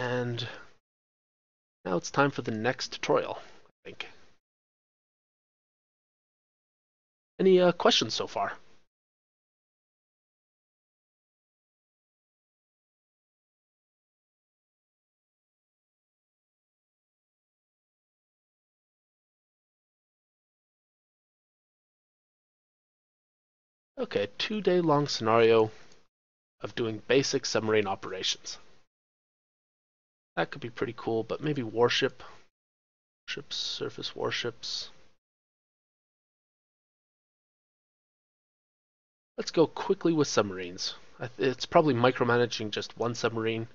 And now it's time for the next tutorial, I think. Any uh, questions so far? Okay, two day long scenario of doing basic submarine operations. That could be pretty cool, but maybe warship, ships, surface warships. Let's go quickly with submarines. It's probably micromanaging just one submarine.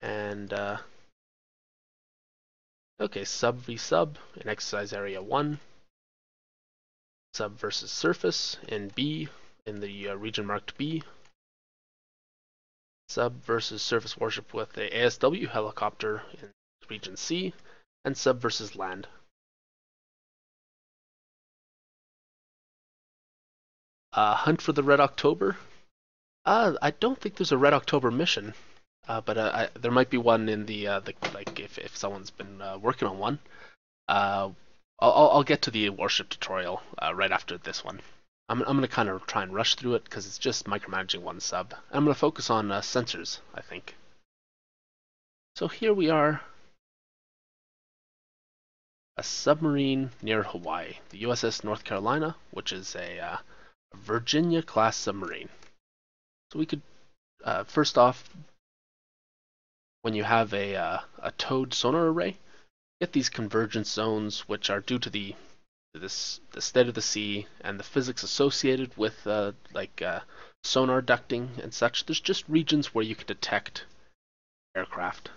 And, uh, okay, sub v sub in exercise area 1 sub versus surface in B, in the uh, region marked B. Sub versus surface warship with a ASW helicopter in region C, and sub versus land. Uh, hunt for the Red October. Uh, I don't think there's a Red October mission, uh, but uh, I, there might be one in the, uh, the like if if someone's been uh, working on one. I'll, I'll get to the warship tutorial right after this one. I'm, I'm going to kind of try and rush through it because it's just micromanaging one sub. I'm going to focus on uh, sensors, I think. So here we are, a submarine near Hawaii, the USS North Carolina, which is a uh, Virginia-class submarine. So we could, uh, first off, when you have a, uh, a towed sonar array, get these convergence zones, which are due to the this the state of the sea and the physics associated with uh, like uh, sonar ducting and such. There's just regions where you can detect aircraft.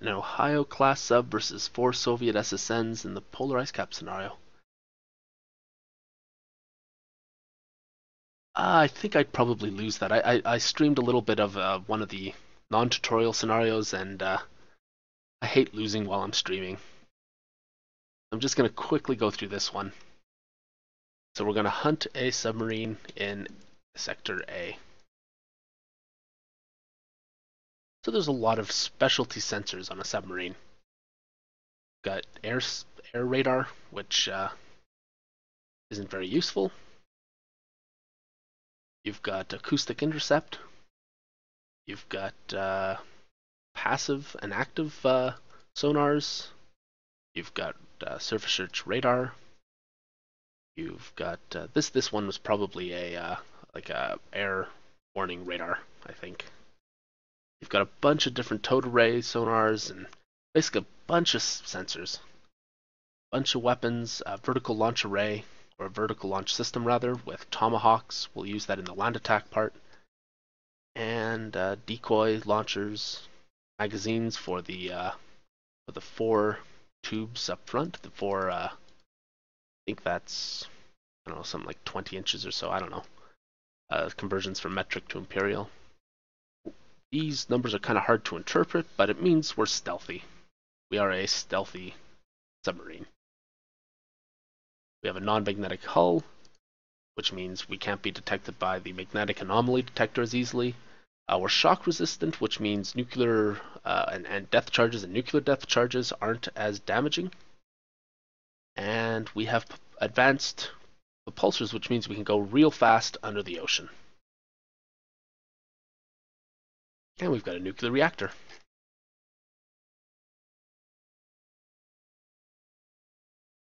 An Ohio class sub versus four Soviet SSNs in the polar ice cap scenario. Uh, I think I'd probably lose that. I, I, I streamed a little bit of uh, one of the non-tutorial scenarios, and uh, I hate losing while I'm streaming. I'm just going to quickly go through this one. So we're going to hunt a submarine in Sector A. So there's a lot of specialty sensors on a submarine. Got air, air radar, which uh, isn't very useful. You've got acoustic intercept, You've got uh, passive and active uh, sonars. You've got uh, surface search radar. You've got uh, this. This one was probably a uh, like a air warning radar, I think. You've got a bunch of different towed array sonars and basically a bunch of sensors, bunch of weapons, a vertical launch array or a vertical launch system rather with tomahawks. We'll use that in the land attack part and uh, decoy launchers, magazines for the uh, for the four tubes up front. The four, uh, I think that's I don't know something like 20 inches or so. I don't know. Uh, conversions from metric to imperial. These numbers are kind of hard to interpret, but it means we're stealthy. We are a stealthy submarine. We have a non-magnetic hull, which means we can't be detected by the magnetic anomaly detector as easily. We're shock resistant, which means nuclear uh, and, and depth charges and nuclear depth charges aren't as damaging. And we have advanced propulsors, which means we can go real fast under the ocean. And we've got a nuclear reactor.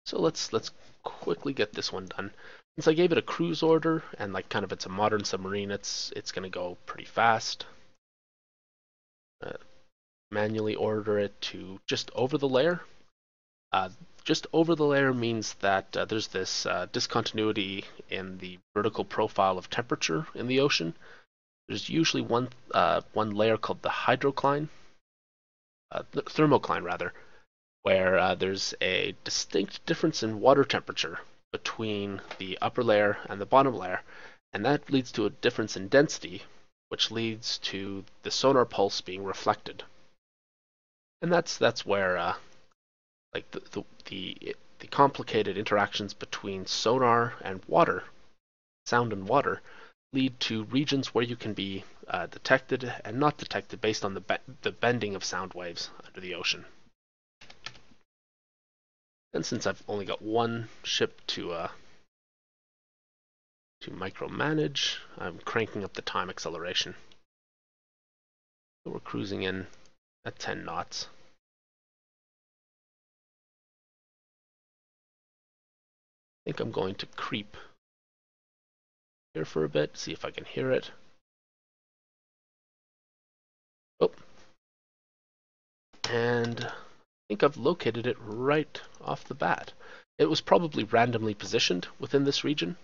So let's let's quickly get this one done. Since I gave it a cruise order and like kind of it's a modern submarine, it's it's gonna go pretty fast. Uh, manually order it to just over the layer. Uh, just over the layer means that uh, there's this uh, discontinuity in the vertical profile of temperature in the ocean. There's usually one uh, one layer called the hydrocline, uh, thermocline rather, where there's a distinct difference in water temperature between the upper layer and the bottom layer, and that leads to a difference in density, which leads to the sonar pulse being reflected. And that's that's where uh, like the, the the the complicated interactions between sonar and water, sound and water, lead to regions where you can be uh, detected and not detected based on the, be the bending of sound waves under the ocean. And since I've only got one ship to uh, to micromanage, I'm cranking up the time acceleration. So we're cruising in at 10 knots. I think I'm going to creep here for a bit, see if I can hear it. Oh. And think I've located it right off the bat. It was probably randomly positioned within this region.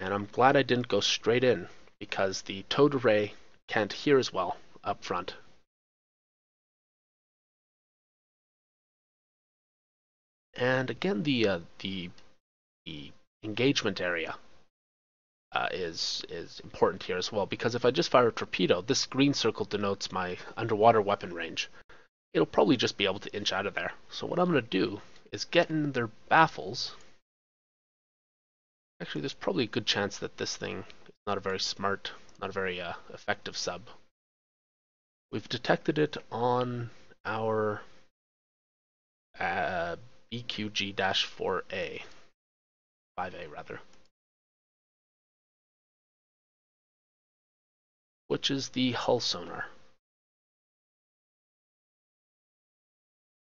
And I'm glad I didn't go straight in because the towed array can't hear as well up front. And again, the uh, the the engagement area uh, is is important here as well because if I just fire a torpedo, this green circle denotes my underwater weapon range. It'll probably just be able to inch out of there. So what I'm going to do is get in their baffles. Actually, there's probably a good chance that this thing is not a very smart, not a very uh, effective sub. We've detected it on our uh, BQG-4A, 5A rather. which is the hull sonar.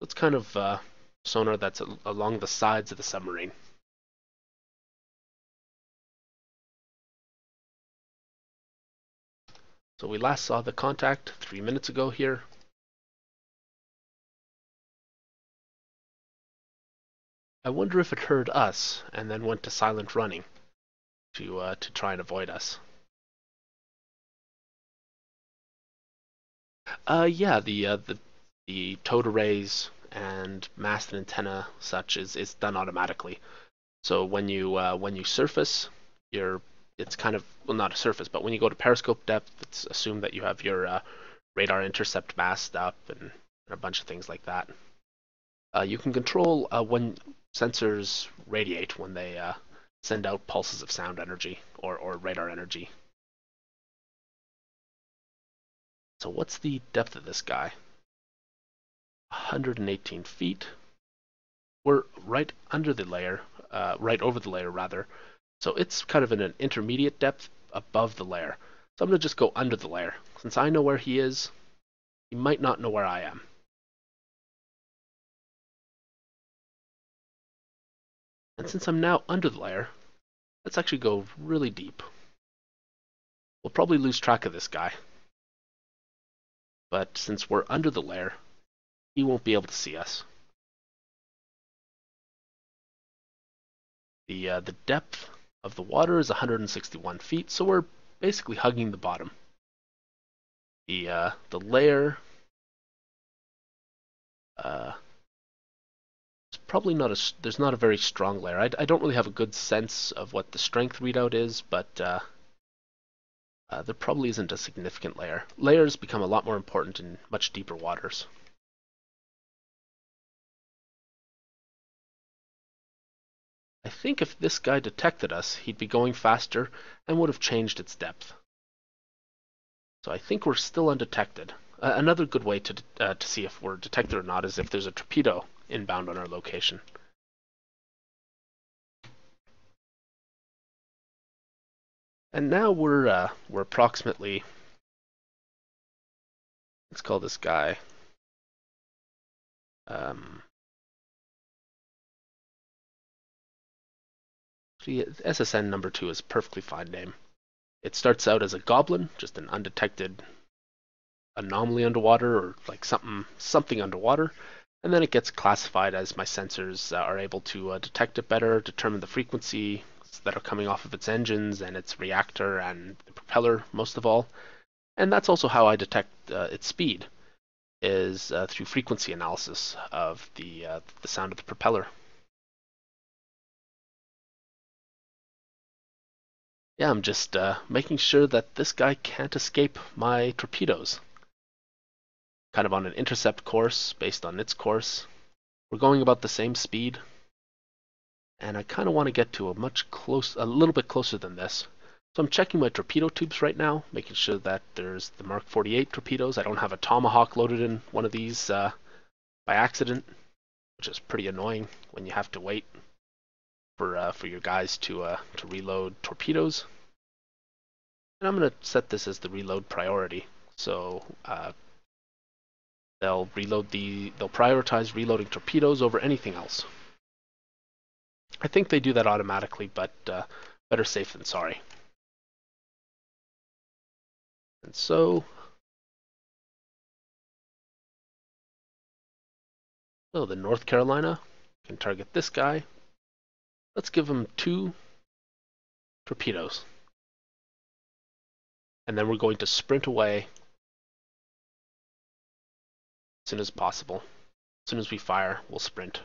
It's kind of uh, sonar that's along the sides of the submarine. So we last saw the contact three minutes ago here. I wonder if it heard us and then went to silent running to uh, to try and avoid us. Uh, yeah, the uh, the the towed arrays and mast and antenna such is is done automatically. So when you uh, when you surface, you're it's kind of well not a surface, but when you go to periscope depth, it's assumed that you have your uh, radar intercept mast up and, and, a bunch of things like that. Uh, you can control uh, when sensors radiate when they uh, send out pulses of sound energy or, or radar energy. So what's the depth of this guy? 118 feet. We're right under the layer, uh, right over the layer rather. So it's kind of in an intermediate depth above the layer. So I'm going to just go under the layer. Since I know where he is, he might not know where I am. And since I'm now under the layer, let's actually go really deep. We'll probably lose track of this guy but since we're under the layer, he won't be able to see us. The, uh, the depth of the water is 161 feet, so we're basically hugging the bottom. The, uh, the layer uh, it's probably not a there's not a very strong layer. I, I don't really have a good sense of what the strength readout is, but uh, uh, there probably isn't a significant layer. Layers become a lot more important in much deeper waters. I think if this guy detected us, he'd be going faster and would have changed its depth. So I think we're still undetected. Uh, another good way to, uh, to see if we're detected or not is if there's a torpedo inbound on our location. And now we're uh, we're approximately let's call this guy um, SSN number two is a perfectly fine name. It starts out as a goblin, just an undetected anomaly underwater or like something something underwater, and then it gets classified as my sensors are able to uh, detect it better, determine the frequency, that are coming off of its engines and its reactor and the propeller most of all. And that's also how I detect uh, its speed, is uh, through frequency analysis of the, uh, the sound of the propeller. Yeah, I'm just uh, making sure that this guy can't escape my torpedoes. Kind of on an intercept course based on its course. We're going about the same speed, and I kind of want to get to a much close, a little bit closer than this. So I'm checking my torpedo tubes right now, making sure that there's the Mark 48 torpedoes. I don't have a Tomahawk loaded in one of these uh, by accident, which is pretty annoying when you have to wait for uh, for your guys to uh, to reload torpedoes. And I'm going to set this as the reload priority. So uh, they'll reload the they'll prioritize reloading torpedoes over anything else. I think they do that automatically, but uh, better safe than sorry. And so, so the North Carolina can target this guy. Let's give them two torpedoes. And then we're going to sprint away as soon as possible. As soon as we fire, we'll sprint.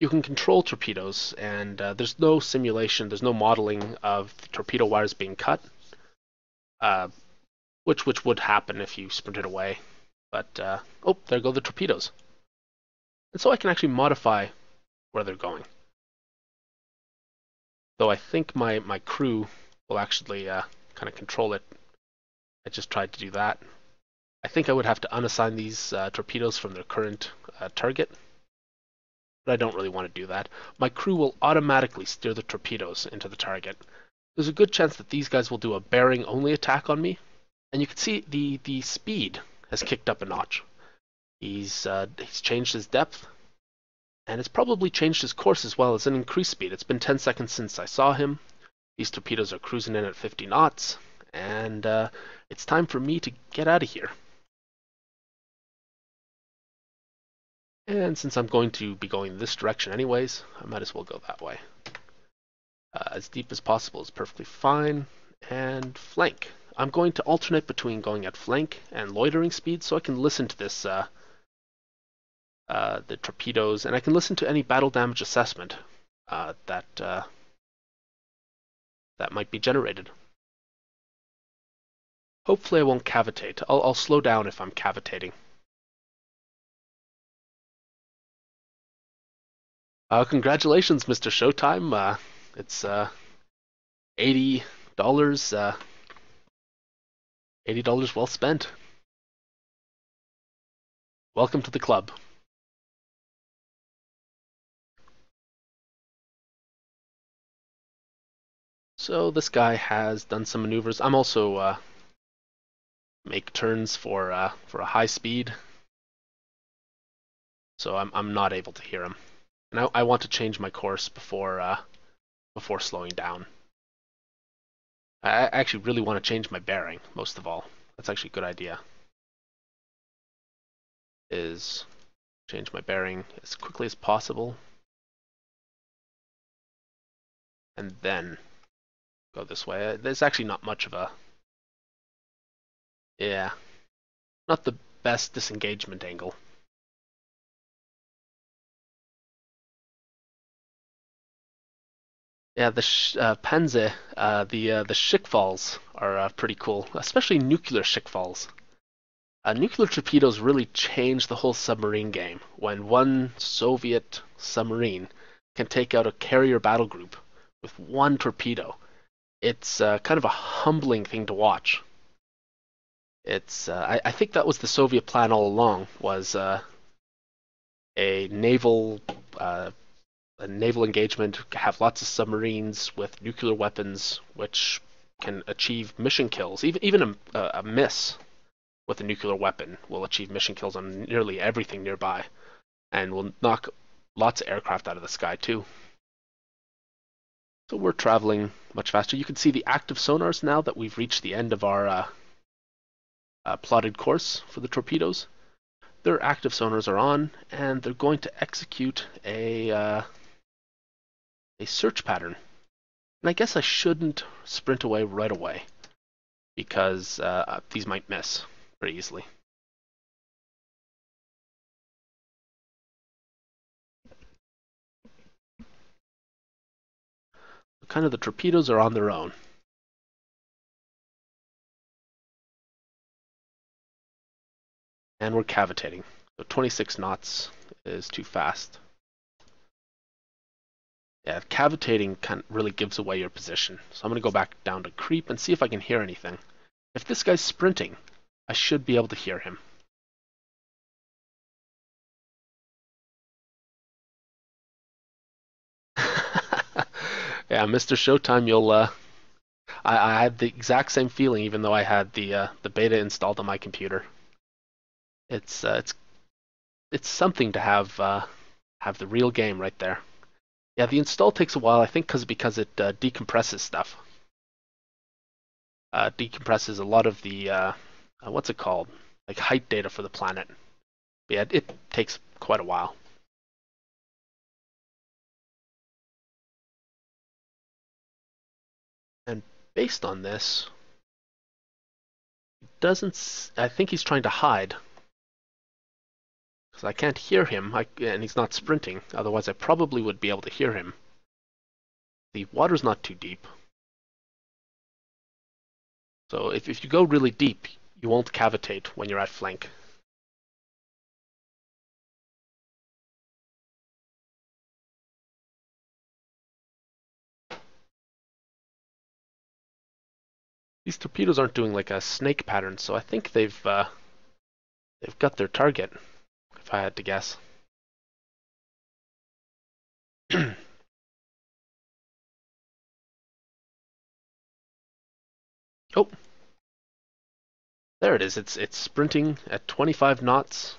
You can control torpedoes, and uh, there's no simulation, there's no modeling of torpedo wires being cut, uh, which which would happen if you sprinted away. But uh, oh, there go the torpedoes. And so I can actually modify where they're going. Though I think my my crew will actually uh, kind of control it. I just tried to do that. I think I would have to unassign these uh, torpedoes from their current uh, target, but I don't really want to do that. My crew will automatically steer the torpedoes into the target. There's a good chance that these guys will do a bearing-only attack on me, and you can see the, the speed has kicked up a notch. He's, uh, he's changed his depth, and it's probably changed his course as well as an increased speed. It's been 10 seconds since I saw him. These torpedoes are cruising in at 50 knots, and uh, it's time for me to get out of here. And since I'm going to be going this direction anyways, I might as well go that way. Uh, as deep as possible is perfectly fine. And flank. I'm going to alternate between going at flank and loitering speed so I can listen to this, uh, uh, the torpedoes, and I can listen to any battle damage assessment uh, that uh, that might be generated. Hopefully I won't cavitate. I'll, I'll slow down if I'm cavitating. Uh, congratulations, Mr. Showtime. Uh, it's uh, eighty dollars. Eighty dollars well spent. Welcome to the club. So this guy has done some maneuvers. I'm also uh, make turns for uh, for a high speed, so I'm I'm not able to hear him. And I, I want to change my course before uh, before slowing down. I actually really want to change my bearing, most of all. That's actually a good idea. Is change my bearing as quickly as possible. And then go this way. There's actually not much of a... Yeah. Not the best disengagement angle. Yeah, the uh, Panze, uh, the uh, the Shkvals are uh, pretty cool, especially nuclear Shkvals. Uh, nuclear torpedoes really changed the whole submarine game. When one Soviet submarine can take out a carrier battle group with one torpedo, it's uh, kind of a humbling thing to watch. It's uh, I, I, think that was the Soviet plan all along was uh, a naval uh, a naval engagement, have lots of submarines with nuclear weapons, which can achieve mission kills. Even even a, a miss with a nuclear weapon will achieve mission kills on nearly everything nearby, and will knock lots of aircraft out of the sky too. So we're traveling much faster. You can see the active sonars now that we've reached the end of our uh, uh, plotted course for the torpedoes. Their active sonars are on, and they're going to execute a uh, a search pattern. And I guess I shouldn't sprint away right away because uh, these might miss pretty easily. Kind of the torpedoes are on their own. And we're cavitating. So 26 knots is too fast. Yeah, cavitating kind of really gives away your position. So I'm going to go back down to creep and see if I can hear anything. If this guy's sprinting, I should be able to hear him. Yeah, Mr. Showtime, you'll. Uh, I, I had the exact same feeling, even though I had the uh, the beta installed on my computer. It's uh, it's it's something to have uh, have the real game right there. Yeah, the install takes a while. I think cause, because it uh, decompresses stuff. Uh, decompresses a lot of the uh, uh, what's it called, like height data for the planet. But yeah, it takes quite a while. Based on this, doesn't. I think he's trying to hide because I can't hear him, I, and he's not sprinting. Otherwise, I probably would be able to hear him. The water's not too deep. So if, if you go really deep, you won't cavitate when you're at flank. These torpedoes aren't doing like a snake pattern, so I think they've uh, they've got their target if I had to guess. oh. There it is. It's it's sprinting at 25 knots.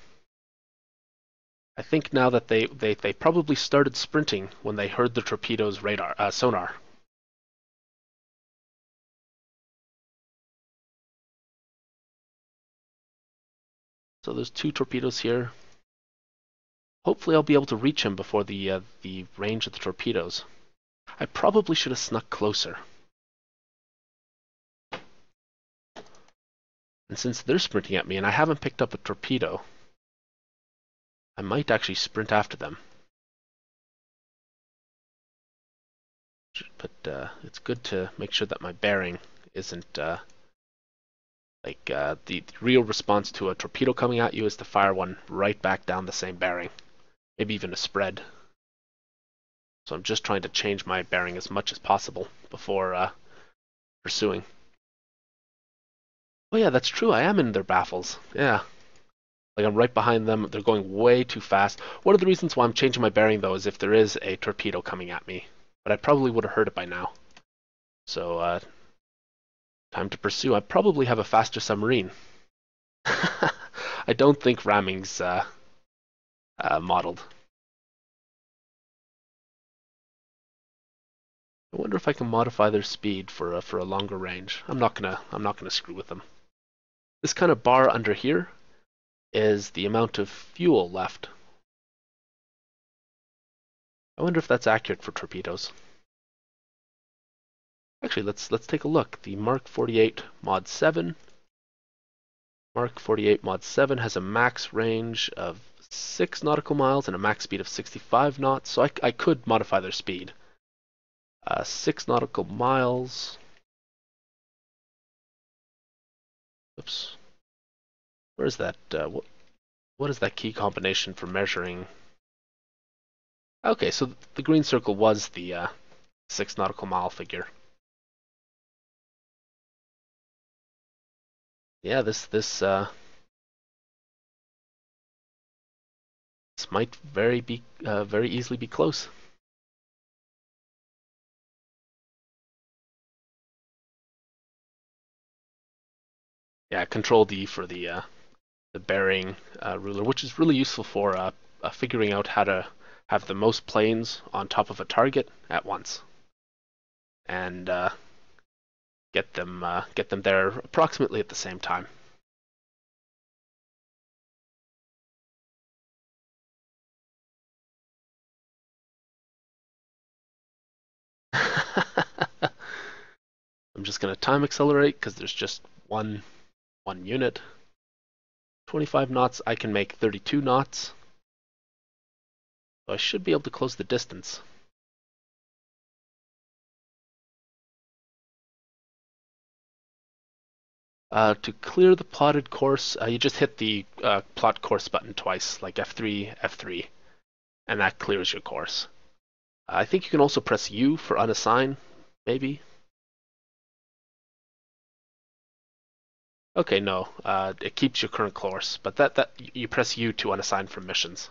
I think now that they, they, they probably started sprinting when they heard the torpedo's radar uh, sonar. So there's two torpedoes here. Hopefully I'll be able to reach him before the, uh, the range of the torpedoes. I probably should have snuck closer. And since they're sprinting at me and I haven't picked up a torpedo, I might actually sprint after them. But uh, it's good to make sure that my bearing isn't uh, like uh, the, the real response to a torpedo coming at you is to fire one right back down the same bearing maybe even a spread. So I'm just trying to change my bearing as much as possible before uh, pursuing. Oh yeah, that's true. I am in their baffles. Yeah. Like I'm right behind them. They're going way too fast. One of the reasons why I'm changing my bearing though is if there is a torpedo coming at me. But I probably would have heard it by now. So, uh, time to pursue. I probably have a faster submarine. I don't think ramming's uh, uh, modeled. I wonder if I can modify their speed for a, for a longer range. I'm not gonna I'm not gonna screw with them. This kind of bar under here is the amount of fuel left. I wonder if that's accurate for torpedoes. Actually, let's let's take a look. The Mark 48 Mod 7 Mark 48 Mod 7 has a max range of 6 nautical miles and a max speed of 65 knots, so I, I could modify their speed. Uh, 6 nautical miles. Oops. Where's that? Uh, what, what is that key combination for measuring? Okay, so the green circle was the uh, 6 nautical mile figure. Yeah, this this uh, This might very be uh, very easily be close. Yeah, Control D for the uh, the bearing uh, ruler, which is really useful for uh, uh, figuring out how to have the most planes on top of a target at once, and get them uh, get them there approximately at the same time. I'm just going to time accelerate because there's just one, one unit. 25 knots, I can make 32 knots. So I should be able to close the distance. Uh, to clear the plotted course, uh, you just hit the uh, plot course button twice, like F3, F3, and that clears your course. I think you can also press U for unassign, maybe. Okay, no, uh, it keeps your current course, but that that you press U to unassign from missions.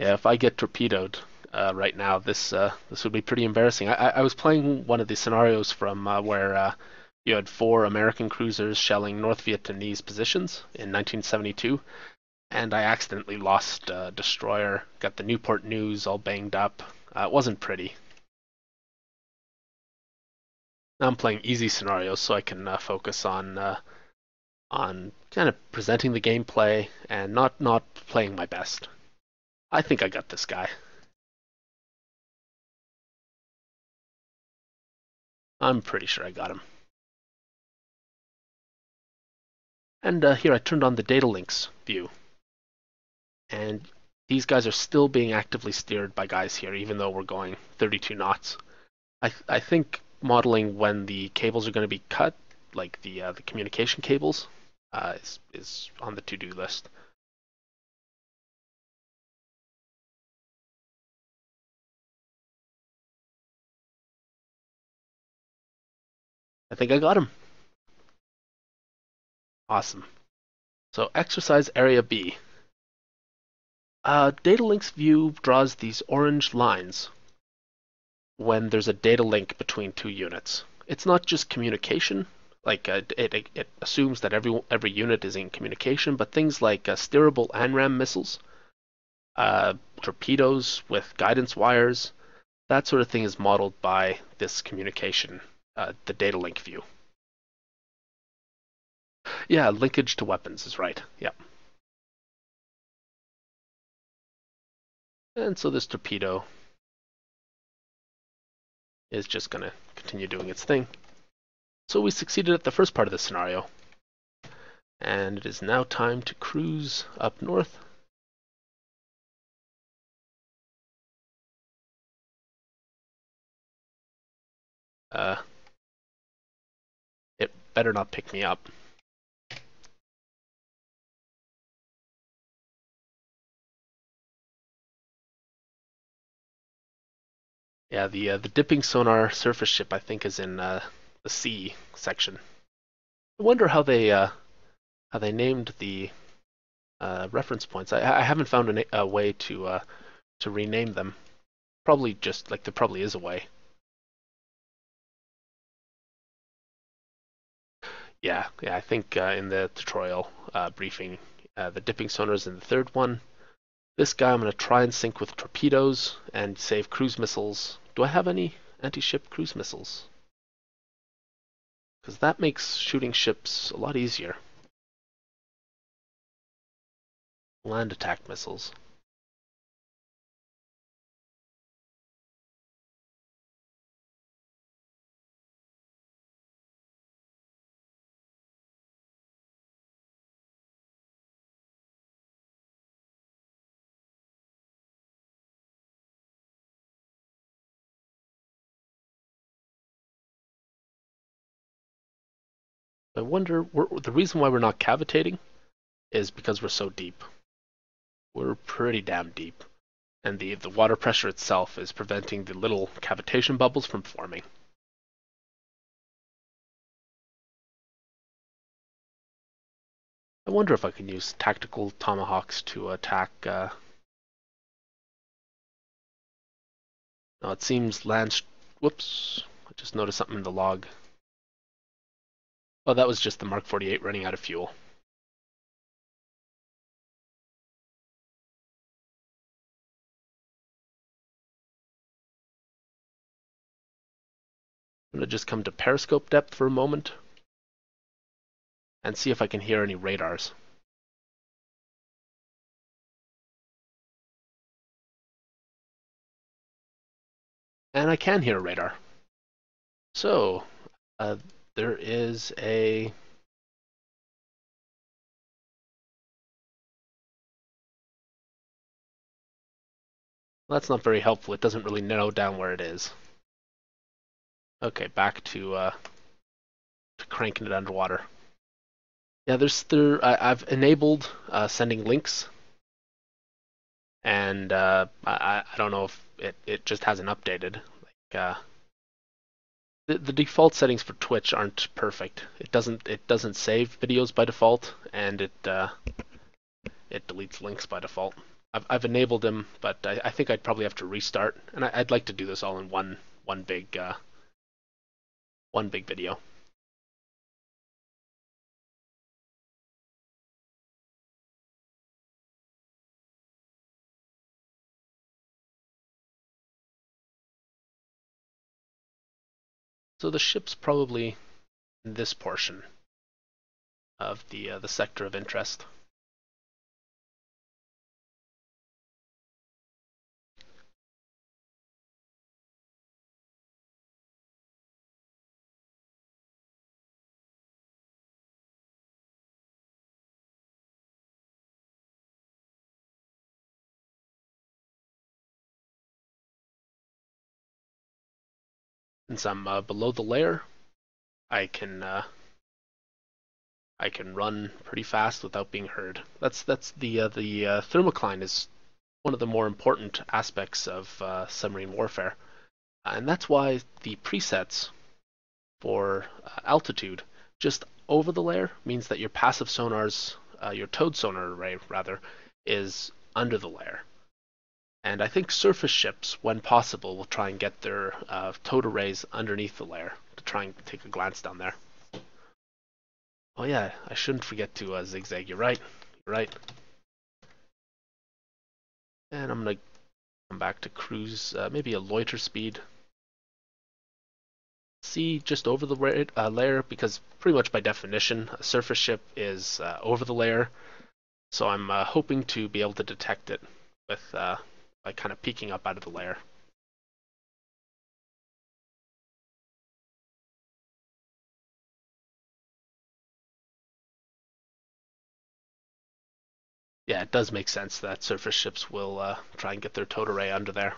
Yeah, if I get torpedoed uh, right now, this uh, this would be pretty embarrassing. I, I was playing one of the scenarios from uh, where uh, you had four American cruisers shelling North Vietnamese positions in 1972, and I accidentally lost a destroyer. Got the Newport News all banged up. Uh, it wasn't pretty. Now I'm playing easy scenarios, so I can uh, focus on on kind of presenting the gameplay and not not playing my best. I think I got this guy. I'm pretty sure I got him. And uh, here I turned on the data links view. And these guys are still being actively steered by guys here, even though we're going 32 knots. I, th I think modeling when the cables are going to be cut, like the uh, the communication cables, uh, is, is on the to-do list. I think I got him. Awesome. So exercise area B. Uh, data links view draws these orange lines when there's a data link between two units. It's not just communication, like uh, it, it, it, assumes that every every unit is in communication, but things like uh, steerable AMRAAM missiles, uh, torpedoes with guidance wires, that sort of thing is modeled by this communication uh, the data link view. Yeah, linkage to weapons is right. Yep. And so this torpedo is just going to continue doing its thing. So we succeeded at the first part of the scenario. And it is now time to cruise up north. Uh, better not pick me up. Yeah, the uh, the dipping sonar surface ship I think is in uh, the C section. I wonder how they uh, how they named the uh, reference points. I, I haven't found a, a way to uh, to rename them. Probably just like there probably is a way. Yeah, yeah. I think uh, in the tutorial uh, briefing, uh, the dipping sonar is in the third one. This guy I'm going to try and sink with torpedoes and save cruise missiles. Do I have any anti-ship cruise missiles? Because that makes shooting ships a lot easier. Land attack missiles. I wonder, the reason why we're not cavitating is because we're so deep. We're pretty damn deep. And the, the water pressure itself is preventing the little cavitation bubbles from forming. I wonder if I can use tactical tomahawks to attack. Uh... No, it seems land. Whoops! I just noticed something in the log. Oh, that was just the Mark 48 running out of fuel. I'm going to just come to periscope depth for a moment and see if I can hear any radars. And I can hear a radar. So, uh, there is a Well, that's not very helpful. It doesn't really narrow down where it is. Okay, back to, uh, to cranking it underwater. Yeah, there's there. I, have enabled uh, sending links, and uh, I I don't know if it it just hasn't updated. Like uh, the the default settings for Twitch aren't perfect. It doesn't it doesn't save videos by default, and it uh, it deletes links by default. I've I've enabled them, but I, I think I'd probably have to restart, and I, would like to do this all in one one big uh, one big video. So the ship's probably in this portion of the uh, the sector of interest. Since I'm uh, below the layer, I can uh, I can run pretty fast without being heard. That's that's the uh, the uh, thermocline is one of the more important aspects of uh, submarine warfare, and that's why the presets for uh, altitude just over the layer means that your passive sonars, your towed sonar array rather, is under the layer. And I think surface ships, when possible, will try and get their uh, towed arrays underneath the layer to try and take a glance down there. Oh yeah, I shouldn't forget to uh, zigzag. You're right. You're right. And I'm gonna come back to cruise, uh, maybe a loiter speed. See just over the uh, layer because pretty much by definition, a surface ship is uh, over the layer. So I'm uh, hoping to be able to detect it with by kind of peeking up out of the layer. Yeah, it does make sense that surface ships will uh, try and get their towed array under there.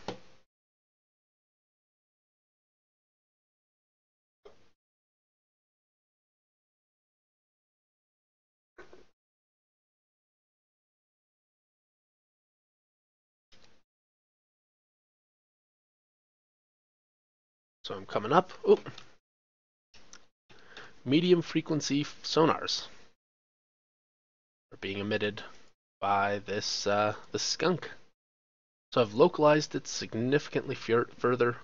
So I'm coming up. Medium frequency sonars are being emitted by this uh, skunk. So I've localized it significantly further.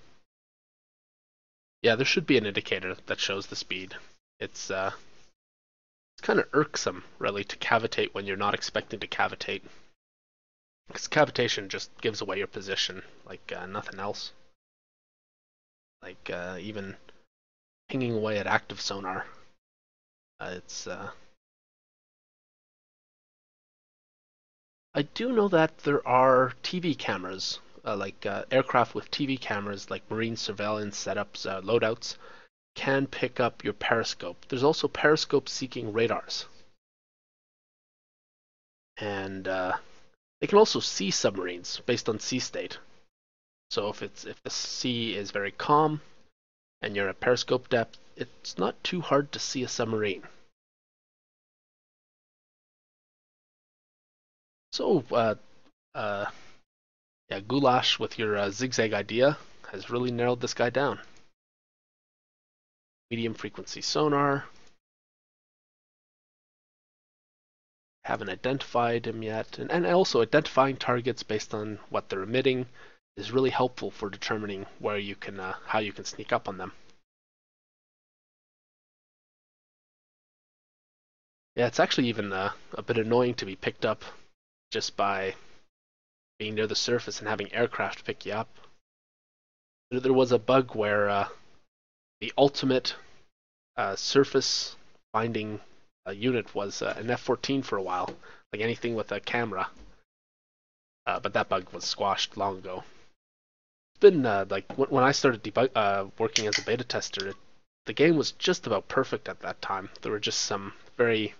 Yeah, there should be an indicator that shows the speed. It's uh, it's kind of irksome, really, to cavitate when you're not expecting to cavitate. Because cavitation just gives away your position like uh, nothing else like uh, even pinging away at active sonar. Uh, it's uh... I do know that there are TV cameras, uh, like uh, aircraft with TV cameras, like marine surveillance setups, uh, loadouts, can pick up your periscope. There's also periscope-seeking radars, and they can also see submarines based on sea state. So if it's if the sea is very calm and you're at periscope depth, it's not too hard to see a submarine. So, uh, uh, yeah, Goulash with your uh, zigzag idea has really narrowed this guy down. Medium frequency sonar. Haven't identified him yet, and, and also identifying targets based on what they're emitting is really helpful for determining where you can, uh, how you can sneak up on them. Yeah, it's actually even uh, a bit annoying to be picked up just by being near the surface and having aircraft pick you up. There was a bug where uh, the ultimate uh, surface finding uh, unit was uh, an F-14 for a while, like anything with a camera. Uh, but that bug was squashed long ago been uh, like when I started uh, working as a beta tester, it, the game was just about perfect at that time. There were just some very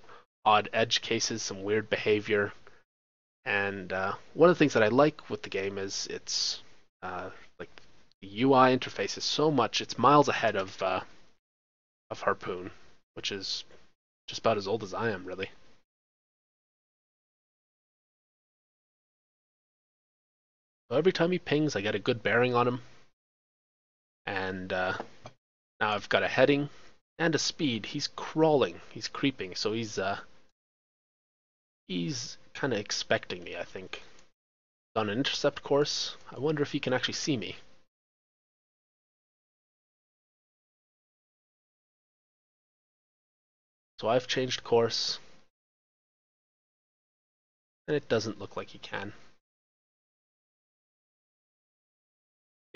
odd edge cases, some weird behavior, And uh, one of the things that I like with the game is it's uh, like the UI interface is so much it's miles ahead of uh, of Harpoon, which is just about as old as I am, really. So every time he pings, I get a good bearing on him. And uh, now I've got a heading and a speed. He's crawling. He's creeping. So he's uh, he's kind of expecting me, I think. On an intercept course, I wonder if he can actually see me. So I've changed course. And it doesn't look like he can.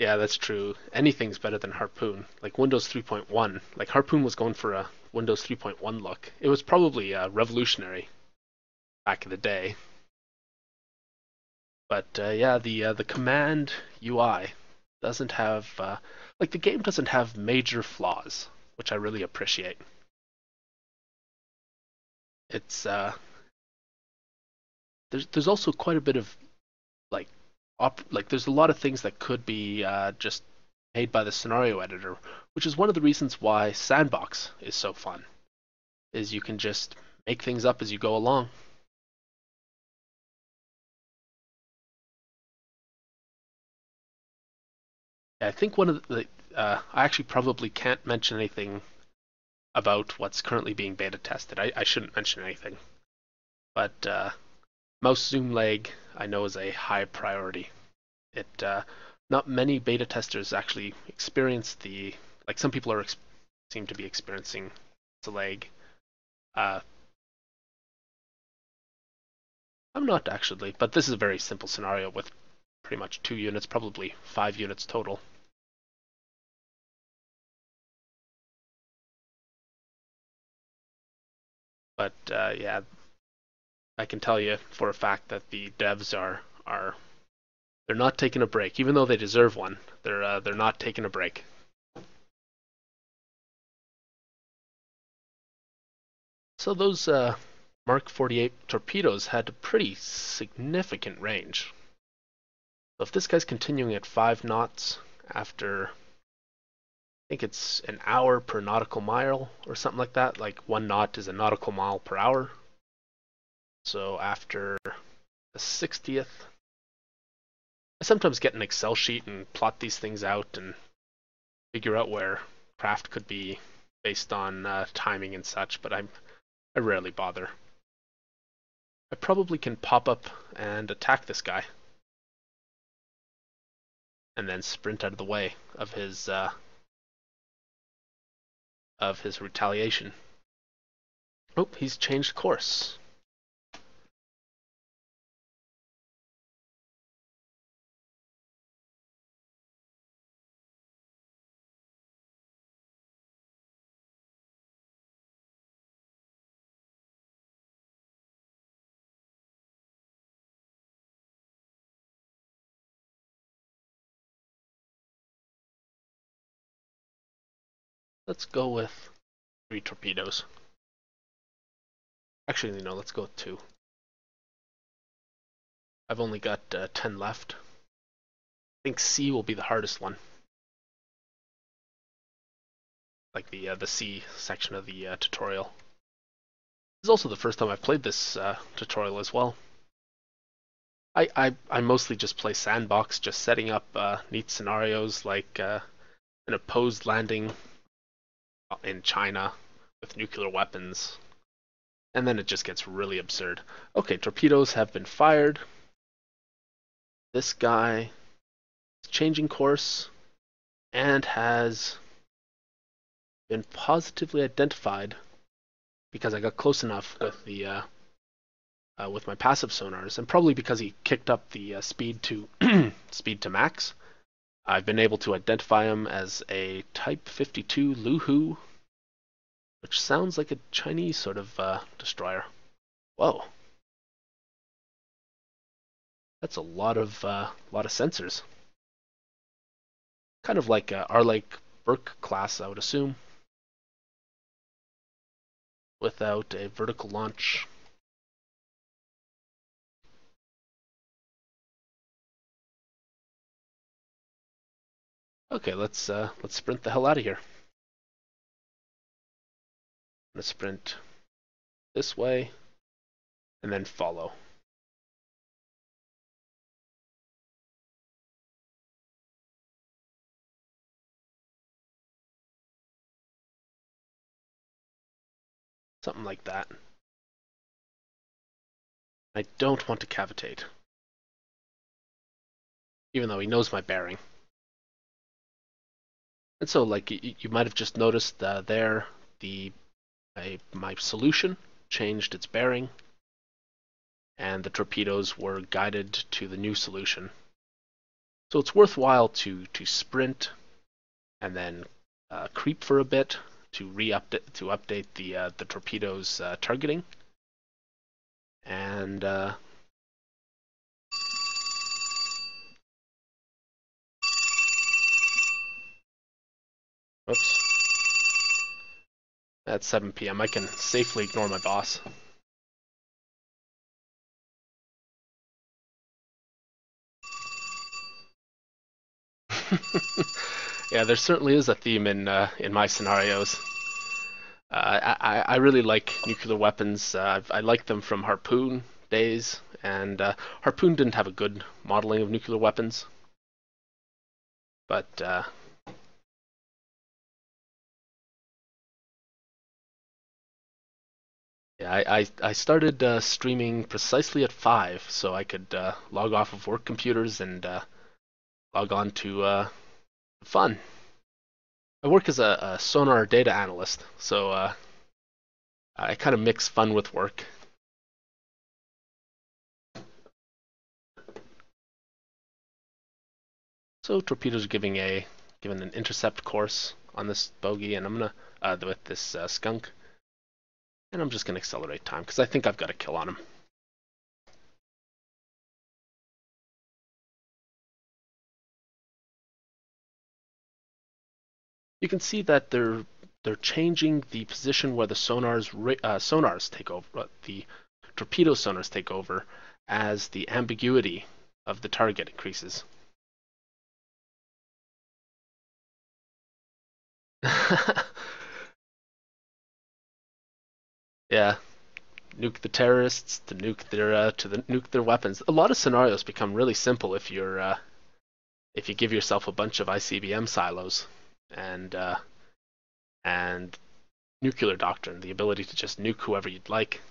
Yeah, that's true. Anything's better than Harpoon. Like Windows 3.1. Like Harpoon was going for a Windows 3.1 look. It was probably uh, revolutionary back in the day. But uh, yeah, the uh, the command UI doesn't have uh, like the game doesn't have major flaws, which I really appreciate. It's uh, there's there's also quite a bit of op- like there's a lot of things that could be uh, just made by the scenario editor, which is one of the reasons why Sandbox is so fun. Is you can just make things up as you go along. I think one of the uh, I actually probably can't mention anything about what's currently being beta tested. I, I shouldn't mention anything, but uh, mouse zoom lag I know is a high priority. It uh, not many beta testers actually experience the like some people are seem to be experiencing the lag. Uh, I'm not actually, but this is a very simple scenario with pretty much two units, probably five units total. But uh, yeah, I can tell you for a fact that the devs are are they're not taking a break, even though they deserve one. They're uh, they're not taking a break. So those uh, Mark 48 torpedoes had a pretty significant range. So if this guy's continuing at five knots after I think it's an hour per nautical mile or something like that. Like one knot is a nautical mile per hour. So after the 60th, I sometimes get an Excel sheet and plot these things out and figure out where craft could be based on uh, timing and such, but I'm, I rarely bother. I probably can pop up and attack this guy. And then sprint out of the way of his uh, of his retaliation. Oh, he's changed course. Let's go with three torpedoes. Actually, no, let's go with two. I've only got uh, 10 left. I think C will be the hardest one. Like the uh, the C section of the uh, tutorial. This is also the first time I've played this uh, tutorial as well. I, I, I mostly just play sandbox, just setting up uh, neat scenarios like uh, an opposed landing in China with nuclear weapons. And then it just gets really absurd. Okay, torpedoes have been fired. This guy is changing course and has been positively identified because I got close enough with the uh, uh, with my passive sonars, and probably because he kicked up the uh, speed to speed to max. I've been able to identify him as a Type 52 Luhu which sounds like a Chinese sort of uh, destroyer. Whoa. That's a lot of uh, lot of sensors. Kind of like uh, like Burke class, I would assume. Without a vertical launch. Okay, let's uh, let's sprint the hell out of here. I'm gonna sprint this way and then follow. Something like that. I don't want to cavitate. Even though he knows my bearing. And so, like, you, you might have just noticed uh, there, the I, my solution changed its bearing, and the torpedoes were guided to the new solution. So it's worthwhile to, to sprint and then uh, creep for a bit to re-update to update the uh, the torpedo's uh, targeting, and uh, Whoops. At 7 p.m. I can safely ignore my boss. yeah, there certainly is a theme in uh, in my scenarios. Uh, I, I really like nuclear weapons. Uh, I like them from Harpoon days, and uh, Harpoon didn't have a good modeling of nuclear weapons, but I, I, I started uh, streaming precisely at 5 so I could uh, log off of work computers and uh, log on to uh, fun. I work as a, a sonar data analyst, so uh, I kind of mix fun with work. So torpedoes are giving a given an intercept course on this bogey, and I'm gonna uh, with this skunk. And I'm just going to accelerate time because I think I've got a kill on him. You can see that they're they're changing the position where the sonars uh, sonars take over, uh, the torpedo sonars take over as the ambiguity of the target increases. Yeah, nuke the terrorists to nuke their uh, to the nuke their weapons. A lot of scenarios become really simple if you're uh, if you give yourself a bunch of ICBM silos and uh, and nuclear doctrine, the ability to just nuke whoever you'd like.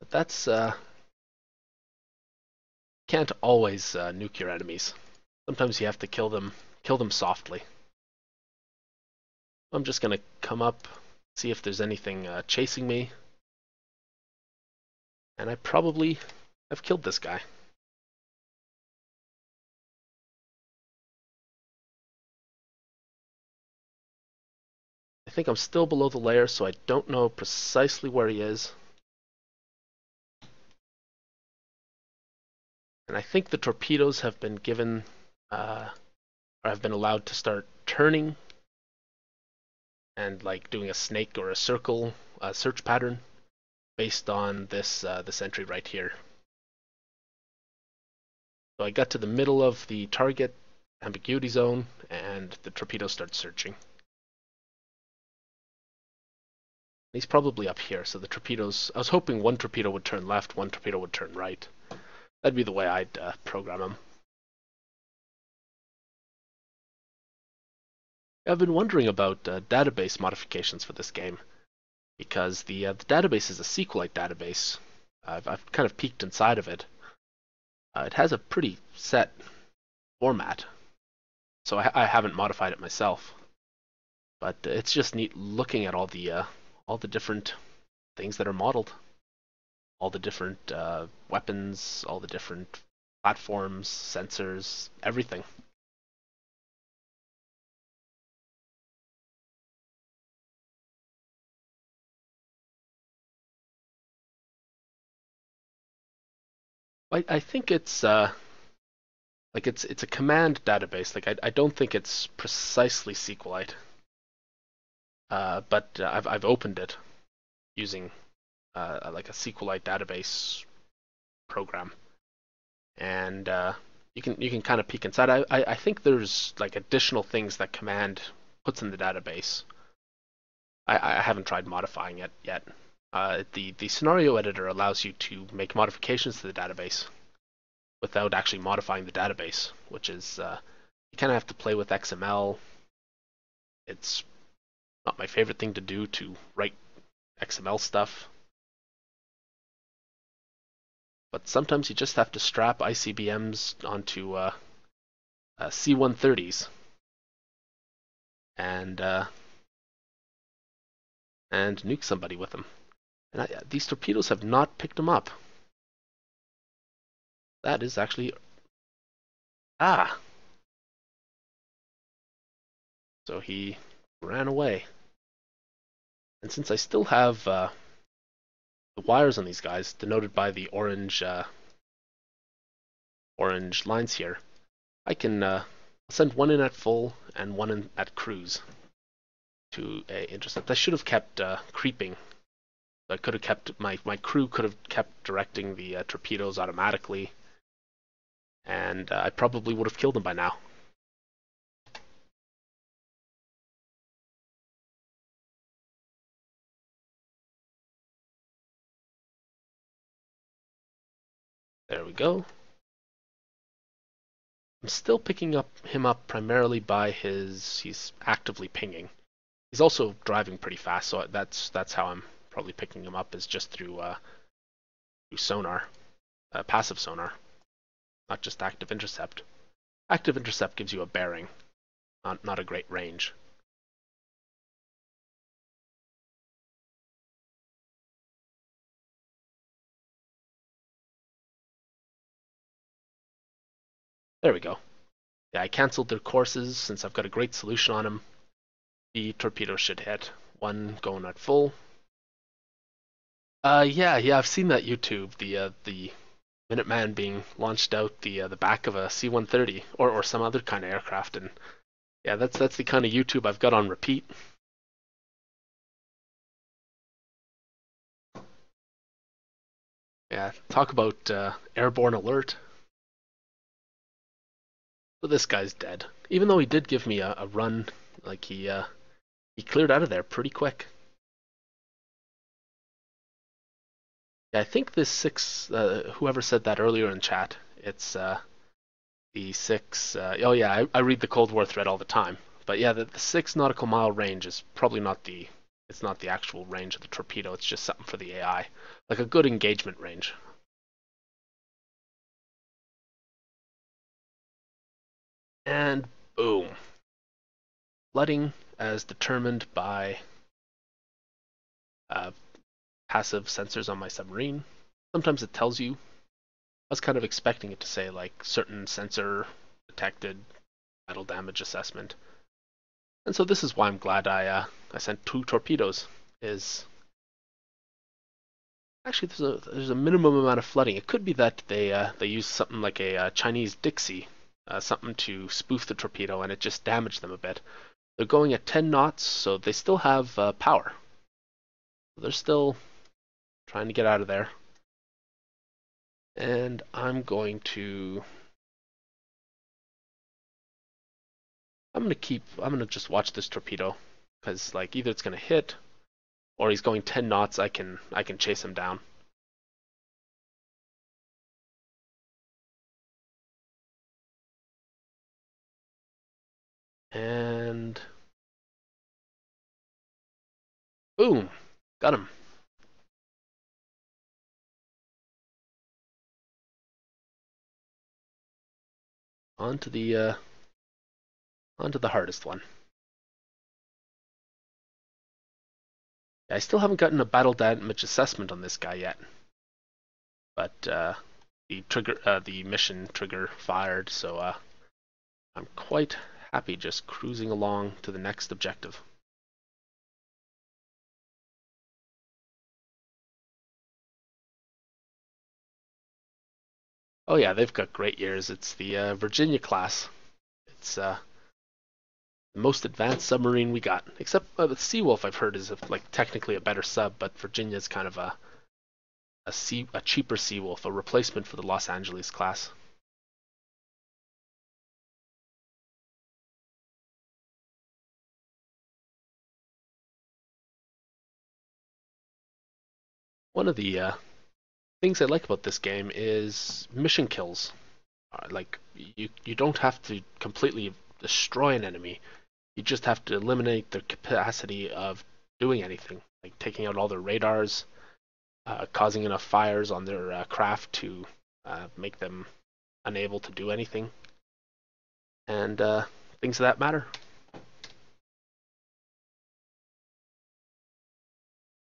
But that's uh, can't always uh, nuke your enemies. Sometimes you have to kill them kill them softly. I'm just going to come up, see if there's anything uh, chasing me. And I probably have killed this guy. I think I'm still below the layer, so I don't know precisely where he is. And I think the torpedoes have been given, uh, or have been allowed to start turning and like doing a snake or a circle search pattern based on this uh, this entry right here. So I got to the middle of the target ambiguity zone and the torpedo starts searching. He's probably up here, so the torpedoes, I was hoping one torpedo would turn left, one torpedo would turn right. That'd be the way I'd uh, program them. I've been wondering about uh, database modifications for this game because the, uh, the database is a SQLite database. I've, I've kind of peeked inside of it. Uh, it has a pretty set format, so I, I, haven't modified it myself. But it's just neat looking at all the uh, all the different things that are modeled, all the different uh, weapons, all the different platforms, sensors, everything. I, I think it's uh, like it's it's a command database. Like I, I don't think it's precisely SQLite. Uh, but uh, I've I've opened it using uh, like a SQLite database program. and uh, you can you can kind of peek inside. I, I I think there's like additional things that command puts in the database. I I haven't tried modifying it yet. Uh, the the scenario editor allows you to make modifications to the database without actually modifying the database, which is uh, you kind of have to play with XML. It's not my favorite thing to do to write XML stuff. But sometimes you just have to strap ICBMs onto uh, uh, C-130s and uh, and nuke somebody with them. And I, these torpedoes have not picked them up. That is actually ah. So he ran away. And since I still have uh, the wires on these guys, denoted by the orange uh, orange lines here, I can uh, send one in at full and one in at cruise to intercept. I should have kept uh, creeping. I could have kept my my crew could have kept directing the uh, torpedoes automatically, and uh, I probably would have killed them by now. There we go. I'm still picking up him up primarily by his he's actively pinging. He's also driving pretty fast, so that's that's how I'm probably picking them up is just through uh, through sonar, uh, passive sonar, not just active intercept. Active intercept gives you a bearing, not not a great range. There we go. Yeah, I canceled their courses since I've got a great solution on them. The torpedo should hit. One going at full. Uh, yeah, yeah, I've seen that YouTube. The uh, the Minuteman being launched out the uh, the back of a C-130 or or some other kind of aircraft, and yeah, that's that's the kind of YouTube I've got on repeat. Yeah, talk about uh, airborne alert. But this guy's dead. Even though he did give me a, a run, like he uh, he cleared out of there pretty quick. Yeah, I think this six. Uh, whoever said that earlier in chat, it's uh, the six. Uh, oh yeah, I, I, read the Cold War thread all the time. But yeah, the, the six nautical mile range is probably not the. It's not the actual range of the torpedo. It's just something for the AI, like a good engagement range. And boom. Flooding as determined by uh, passive sensors on my submarine. Sometimes it tells you. I was kind of expecting it to say like certain sensor detected metal damage assessment. And so this is why I'm glad I uh, I sent two torpedoes. Is actually there's a there's a minimum amount of flooding. It could be that they uh, they use something like a uh, Chinese Nixie uh, something to spoof the torpedo, and it just damaged them a bit. They're going at 10 knots, so they still have uh, power. They're still trying to get out of there. And I'm going to... I'm going to keep... I'm going to just watch this torpedo. Because, like, either it's going to hit, or he's going 10 knots, I can I can chase him down. And boom, got him. On to the uh, on to the hardest one. I still haven't gotten a battle damage assessment on this guy yet, but uh, the trigger, uh, the mission trigger fired, so uh, I'm quite happy just cruising along to the next objective. Oh yeah, they've got great years. It's the uh, Virginia class. It's uh, the most advanced submarine we got, except uh, the Seawolf. I've heard is a, like technically a better sub, but Virginia's kind of a a sea a cheaper Seawolf, a replacement for the Los Angeles class. One of the uh, things I like about this game is mission kills. Uh, like you, you don't have to completely destroy an enemy. You just have to eliminate their capacity of doing anything, like taking out all their radars, uh, causing enough fires on their uh, craft to uh, make them unable to do anything, and uh, things of that matter.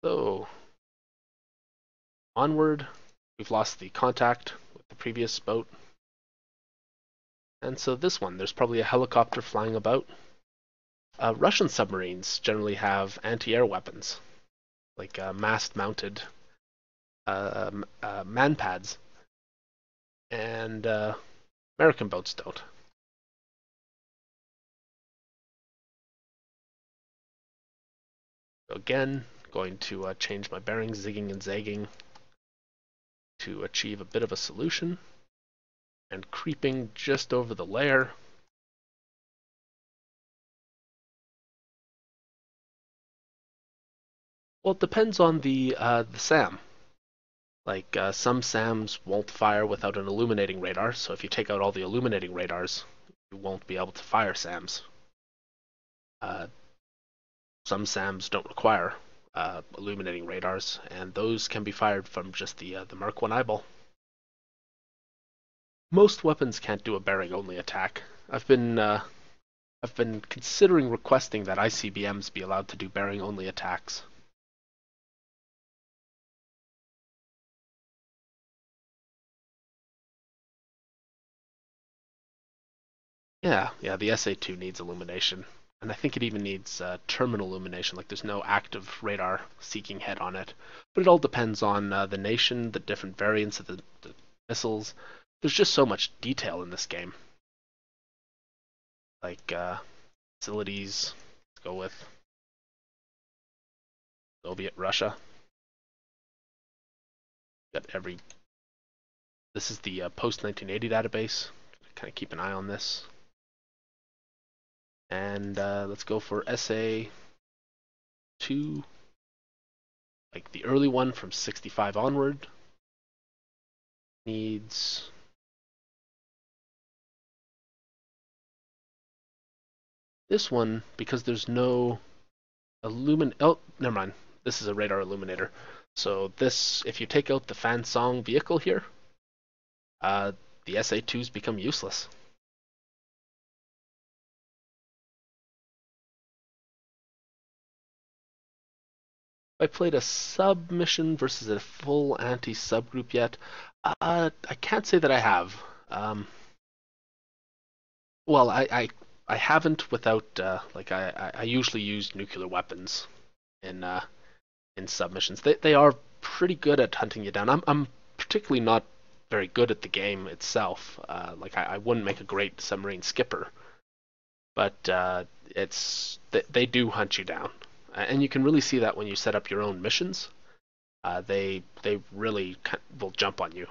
So, onward, we've lost the contact with the previous boat. And so this one, there's probably a helicopter flying about. Uh, Russian submarines generally have anti-air weapons, like uh, mast-mounted uh, uh manpads, and uh, American boats don't. So again, going to uh, change my bearings, zigging and zagging to achieve a bit of a solution and creeping just over the layer. Well, it depends on the uh, the SAM. Like uh, some SAMs won't fire without an illuminating radar, so if you take out all the illuminating radars, you won't be able to fire SAMs. Uh, some SAMs don't require uh, illuminating radars, and those can be fired from just the uh, the Mark One eyeball. Most weapons can't do a bearing only attack. I've been uh, I've been considering requesting that ICBMs be allowed to do bearing only attacks. Yeah, yeah, the SA2 needs illumination and I think it even needs uh, terminal illumination. Like there's no active radar seeking head on it, but it all depends on uh, the nation, the different variants of the, the, missiles. There's just so much detail in this game. Like uh, facilities. Let's go with Soviet Russia. Got every. This is the uh, post 1980 database. Kind of keep an eye on this. And uh, let's go for SA2, like the early one from 65 onward. Needs this one because there's no illumin. Oh, never mind. This is a radar illuminator. So this, if you take out the Fansong vehicle here, uh, the SA2s become useless. I played a submission versus a full anti subgroup yet. Uh, I can't say that I have. Um, well, I, I I haven't without uh, like I, I usually use nuclear weapons in uh, in submissions. They they are pretty good at hunting you down. I'm I'm particularly not very good at the game itself. Uh, like I, I wouldn't make a great submarine skipper, but uh, it's they, they do hunt you down and you can really see that when you set up your own missions. Uh, they they really will jump on you,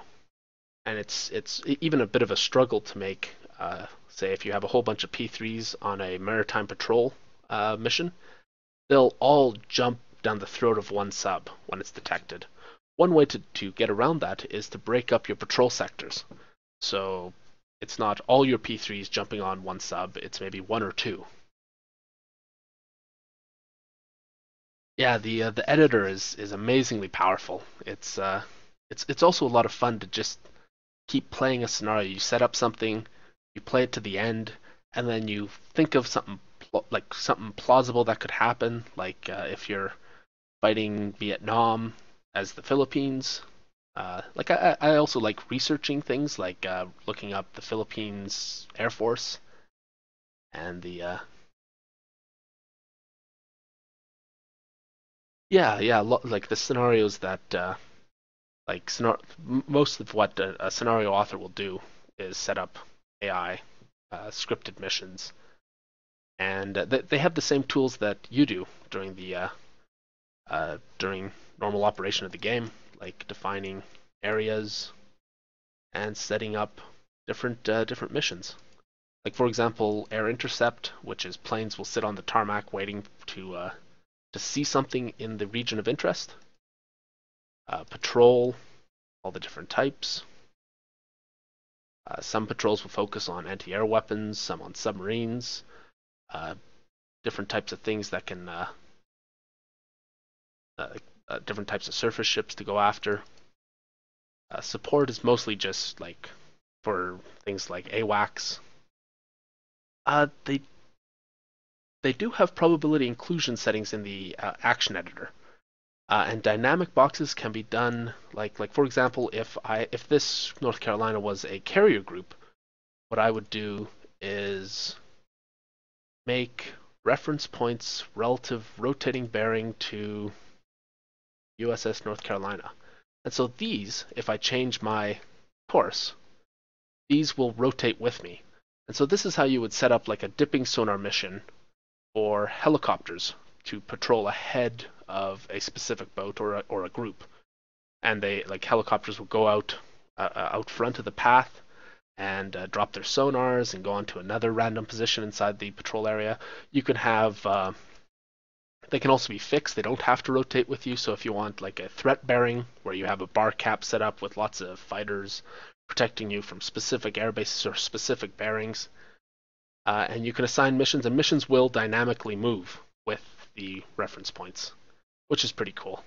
and it's it's even a bit of a struggle to make. Uh, say if you have a whole bunch of P3s on a maritime patrol uh, mission, they'll all jump down the throat of one sub when it's detected. One way to, to get around that is to break up your patrol sectors. So it's not all your P3s jumping on one sub, it's maybe one or two. Yeah, the uh, the editor is is amazingly powerful. It's uh, it's it's also a lot of fun to just keep playing a scenario. You set up something, you play it to the end, and then you think of something pl- like something plausible that could happen. Like uh, if you're fighting Vietnam as the Philippines. Uh, like I, I also like researching things, like uh, looking up the Philippines Air Force and the uh, Yeah, yeah, like the scenarios that, uh, like most of what a, a, scenario author will do is set up AI uh, scripted missions, and uh, they, they have the same tools that you do during the uh, uh, during normal operation of the game, like defining areas and setting up different uh, different missions. Like for example, air intercept, which is planes will sit on the tarmac waiting to to see something in the region of interest. uh, patrol, all the different types. Uh, some patrols will focus on anti-air weapons, some on submarines, uh, different types of things that can, uh, uh, uh, different types of surface ships to go after. support is mostly just like for things like AWACS. they they do have probability inclusion settings in the action editor. Uh, and dynamic boxes can be done like like for example if I if this North Carolina was a carrier group, what I would do is make reference points relative rotating bearing to USS North Carolina. And so these, if I change my course, these will rotate with me. And so this is how you would set up like a dipping sonar mission or helicopters to patrol ahead of a specific boat or a, or a group, and they like helicopters will go out uh, uh, out front of the path and uh, drop their sonars and go on to another random position inside the patrol area. You can have uh, they can also be fixed. They don't have to rotate with you. So if you want like a threat bearing where you have a bar cap set up with lots of fighters protecting you from specific air bases or specific bearings, uh, and you can assign missions, and missions will dynamically move with the reference points, which is pretty cool.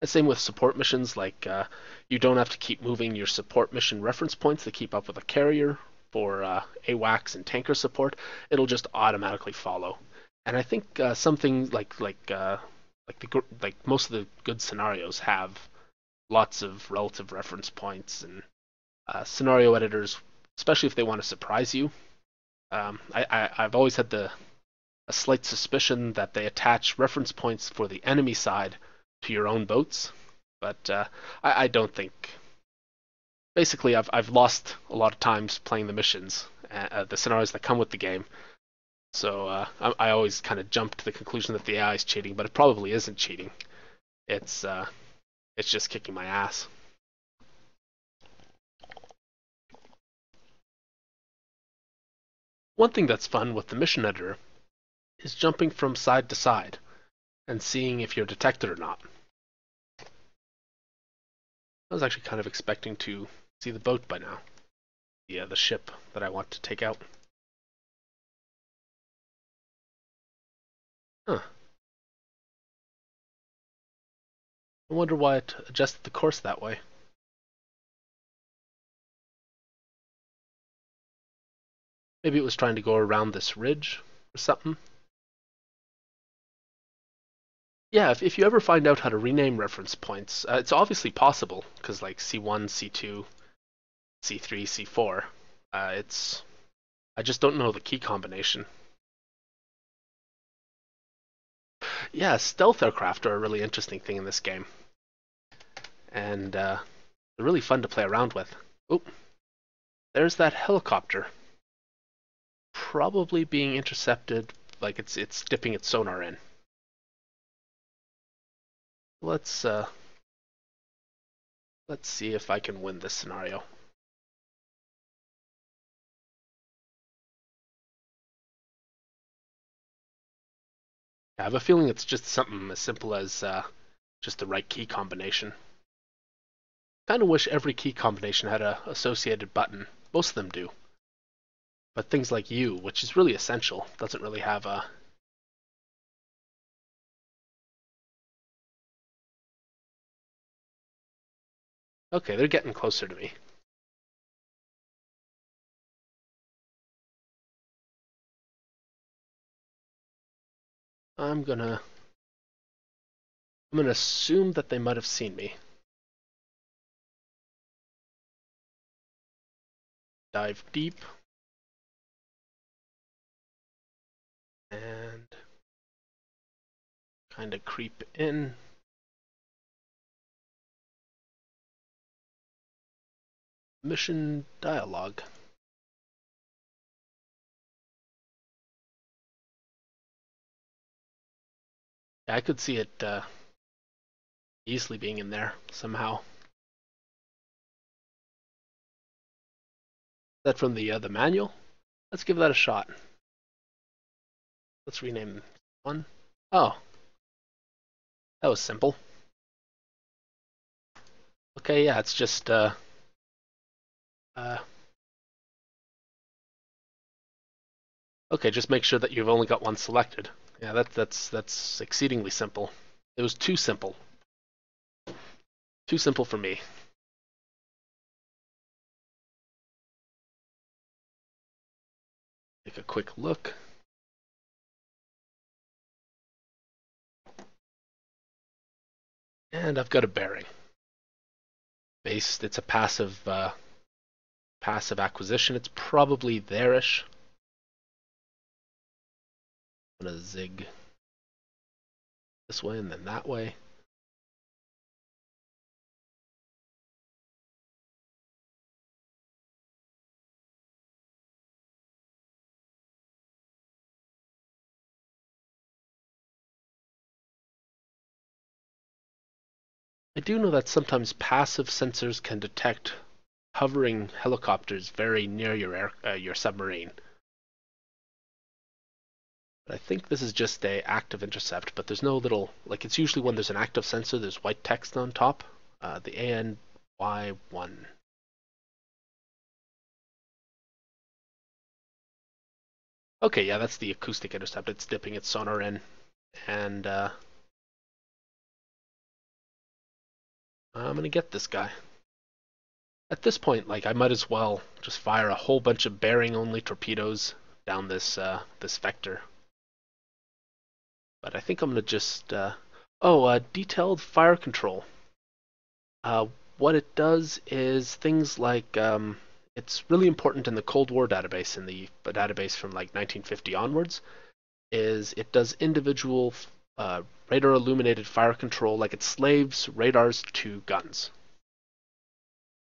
And same with support missions, like uh, you don't have to keep moving your support mission reference points to keep up with a carrier for uh, AWACS and tanker support. It'll just automatically follow. And I think uh, something like like uh, like the like most of the good scenarios have lots of relative reference points and uh, scenario editors, especially if they want to surprise you. Um, I, I I've always had the a slight suspicion that they attach reference points for the enemy side to your own boats, but uh, I, I, don't think. Basically, I've I've lost a lot of times playing the missions, uh, uh the scenarios that come with the game. So uh, I, I, always kind of jump to the conclusion that the AI is cheating, but it probably isn't cheating. It's uh, it's just kicking my ass. One thing that's fun with the mission editor is jumping from side to side and seeing if you're detected or not. I was actually kind of expecting to see the boat by now. Yeah, uh, the ship that I want to take out. Huh. I wonder why it adjusted the course that way. Maybe it was trying to go around this ridge or something. Yeah, if, if you ever find out how to rename reference points, uh, it's obviously possible because like C1, C2, C3, C4. Uh, it's I just don't know the key combination. Yeah, stealth aircraft are a really interesting thing in this game, and uh, they're really fun to play around with. Oh, there's that helicopter, probably being intercepted, like it's it's dipping its sonar in. Let's uh, let's see if I can win this scenario. I have a feeling it's just something as simple as uh, just the right key combination. Kind of wish every key combination had a associated button. Most of them do. But things like you, which is really essential, doesn't really have a Okay, they're getting closer to me. I'm gonna I'm gonna assume that they might have seen me. Dive deep. And kind of creep in. mission dialogue. I could see it uh, easily being in there somehow. That from the uh, the manual? Let's give that a shot. Let's rename one. Oh, that was simple. Okay, yeah, it's just uh, uh, okay. Just make sure that you've only got one selected. Yeah, that that's that's exceedingly simple. It was too simple. Too simple for me. Take a quick look. And I've got a bearing. Based, it's a passive uh, passive acquisition. It's probably there-ish. I'm gonna zig this way and then that way. Do know that sometimes passive sensors can detect hovering helicopters very near your air, uh, your submarine. But I think this is just a active intercept, but there's no little like it's usually when there's an active sensor, there's white text on top. Uh, the ANY1. Okay, yeah, that's the acoustic intercept. It's dipping its sonar in, and uh, I'm gonna get this guy. At this point, like I might as well just fire a whole bunch of bearing-only torpedoes down this uh, this vector. But I think I'm gonna just uh, oh, uh, detailed fire control. Uh, what it does is things like um, it's really important in the Cold War database, in the database from like 1950 onwards, is it does individual uh, radar illuminated fire control, like it slaves radars to guns.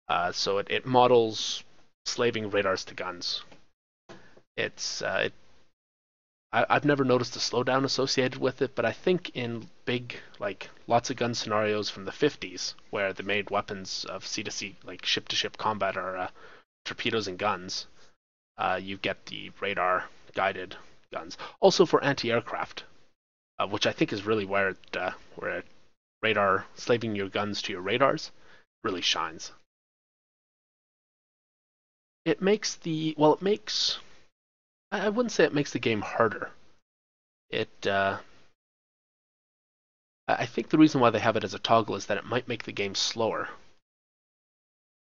Uh, so it, it models slaving radars to guns. It's uh, it, I, have never noticed a slowdown associated with it, but I think in big like lots of gun scenarios from the 50s, where the made weapons of sea to sea like ship to ship combat are uh, torpedoes and guns, uh, you get the radar guided guns. Also for anti-aircraft, uh, which I think is really where it, uh, where radar slaving your guns to your radars really shines. It makes the well, it makes I wouldn't say it makes the game harder. It uh, I think the reason why they have it as a toggle is that it might make the game slower.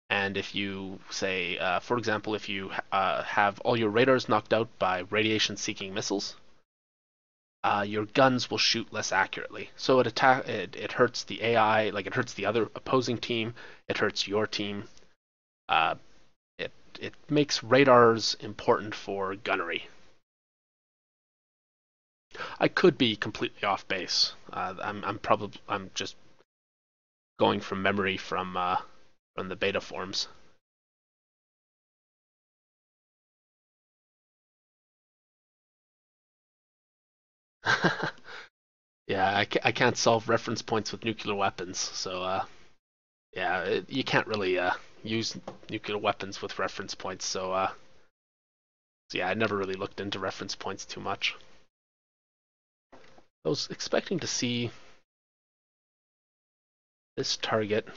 And if you say, uh, for example, if you uh, have all your radars knocked out by radiation-seeking missiles, uh, your guns will shoot less accurately. So it attack it, it hurts the AI, like it hurts the other opposing team. It hurts your team. Uh, it it makes radars important for gunnery. I could be completely off base. Uh, I'm I'm probably I'm just going from memory from uh, from the beta forms. yeah, I, ca I can't solve reference points with nuclear weapons, so uh, yeah, it, you can't really uh, use nuclear weapons with reference points. So, uh, so yeah, I never really looked into reference points too much. I was expecting to see this target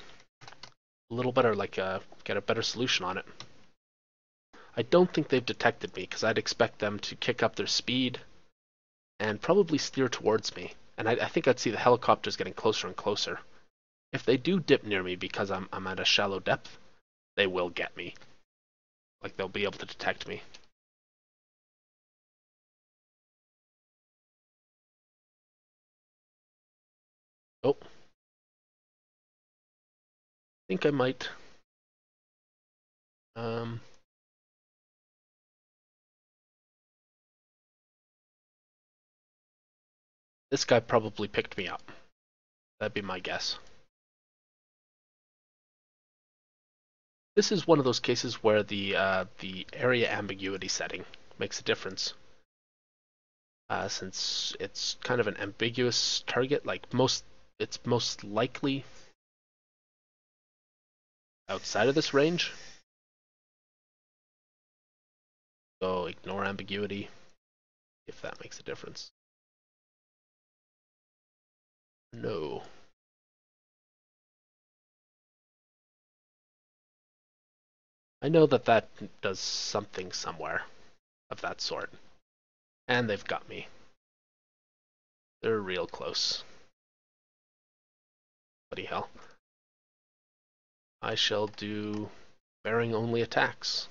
a little better, like uh, get a better solution on it. I don't think they've detected me because I'd expect them to kick up their speed and probably steer towards me. And I, I think I'd see the helicopters getting closer and closer. If they do dip near me because I'm, I'm at a shallow depth, they will get me. Like they'll be able to detect me. Oh. I think I might. Um. This guy probably picked me up. That'd be my guess. This is one of those cases where the uh, the area ambiguity setting makes a difference. Uh, since it's kind of an ambiguous target, like most, it's most likely outside of this range. So ignore ambiguity if that makes a difference. No. I know that that does something somewhere of that sort. And they've got me. They're real close. Bloody hell. I shall do bearing only attacks.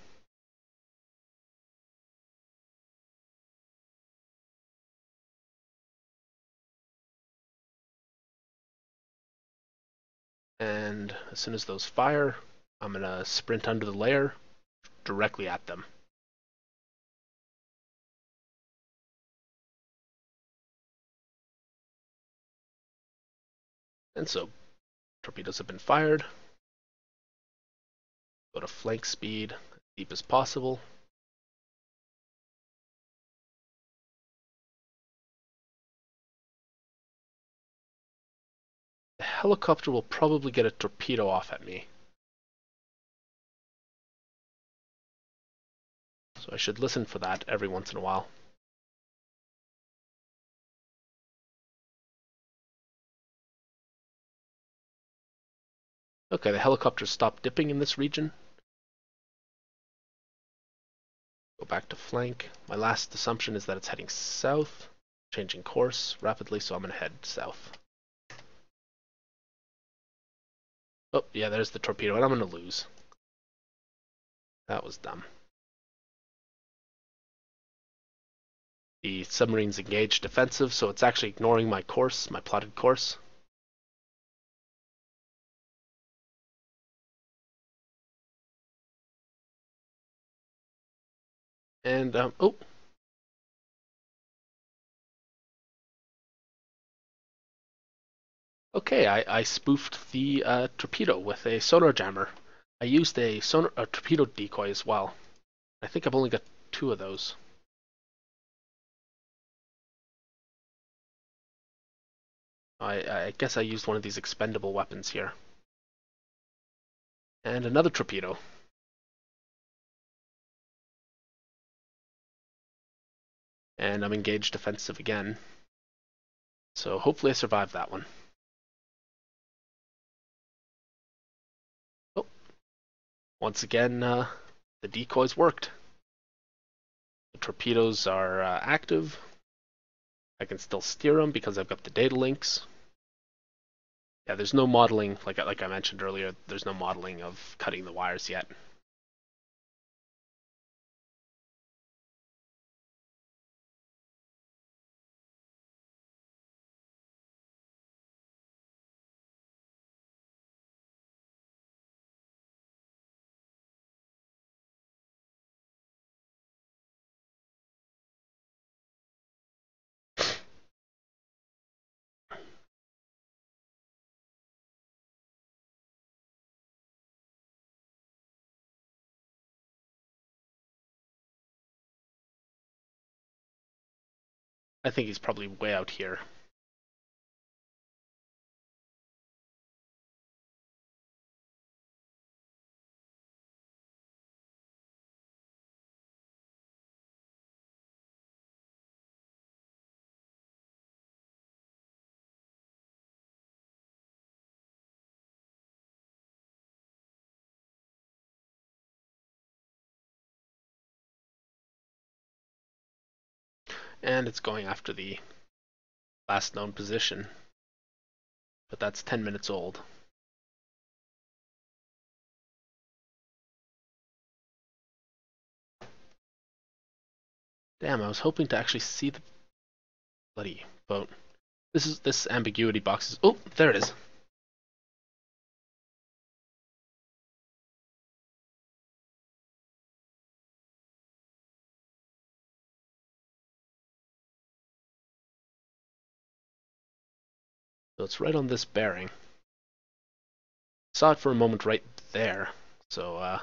And as soon as those fire, I'm going to sprint under the layer directly at them. And so torpedoes have been fired. Go to flank speed deep as possible. The helicopter will probably get a torpedo off at me. So I should listen for that every once in a while. Okay, the helicopters stopped dipping in this region. Go back to flank. My last assumption is that it's heading south, changing course rapidly, so I'm going to head south. Oh, yeah, there's the torpedo, and I'm going to lose. That was dumb. The submarine's engaged defensive, so it's actually ignoring my course, my plotted course. And, um, oh. Okay, I, I spoofed the uh, torpedo with a sonar jammer. I used a sonar a torpedo decoy as well. I think I've only got two of those. I, I guess I used one of these expendable weapons here. And another torpedo. And I'm engaged defensive again. So hopefully I survive that one. Once again, uh, the decoys worked. The torpedoes are uh, active. I can still steer them because I've got the data links. Yeah, there's no modeling, like, like I mentioned earlier, there's no modeling of cutting the wires yet. I think he's probably way out here. And it's going after the last known position. But that's 10 minutes old. Damn, I was hoping to actually see the bloody boat. This is this ambiguity box is oh there it is. It's right on this bearing. Saw it for a moment right there, so uh,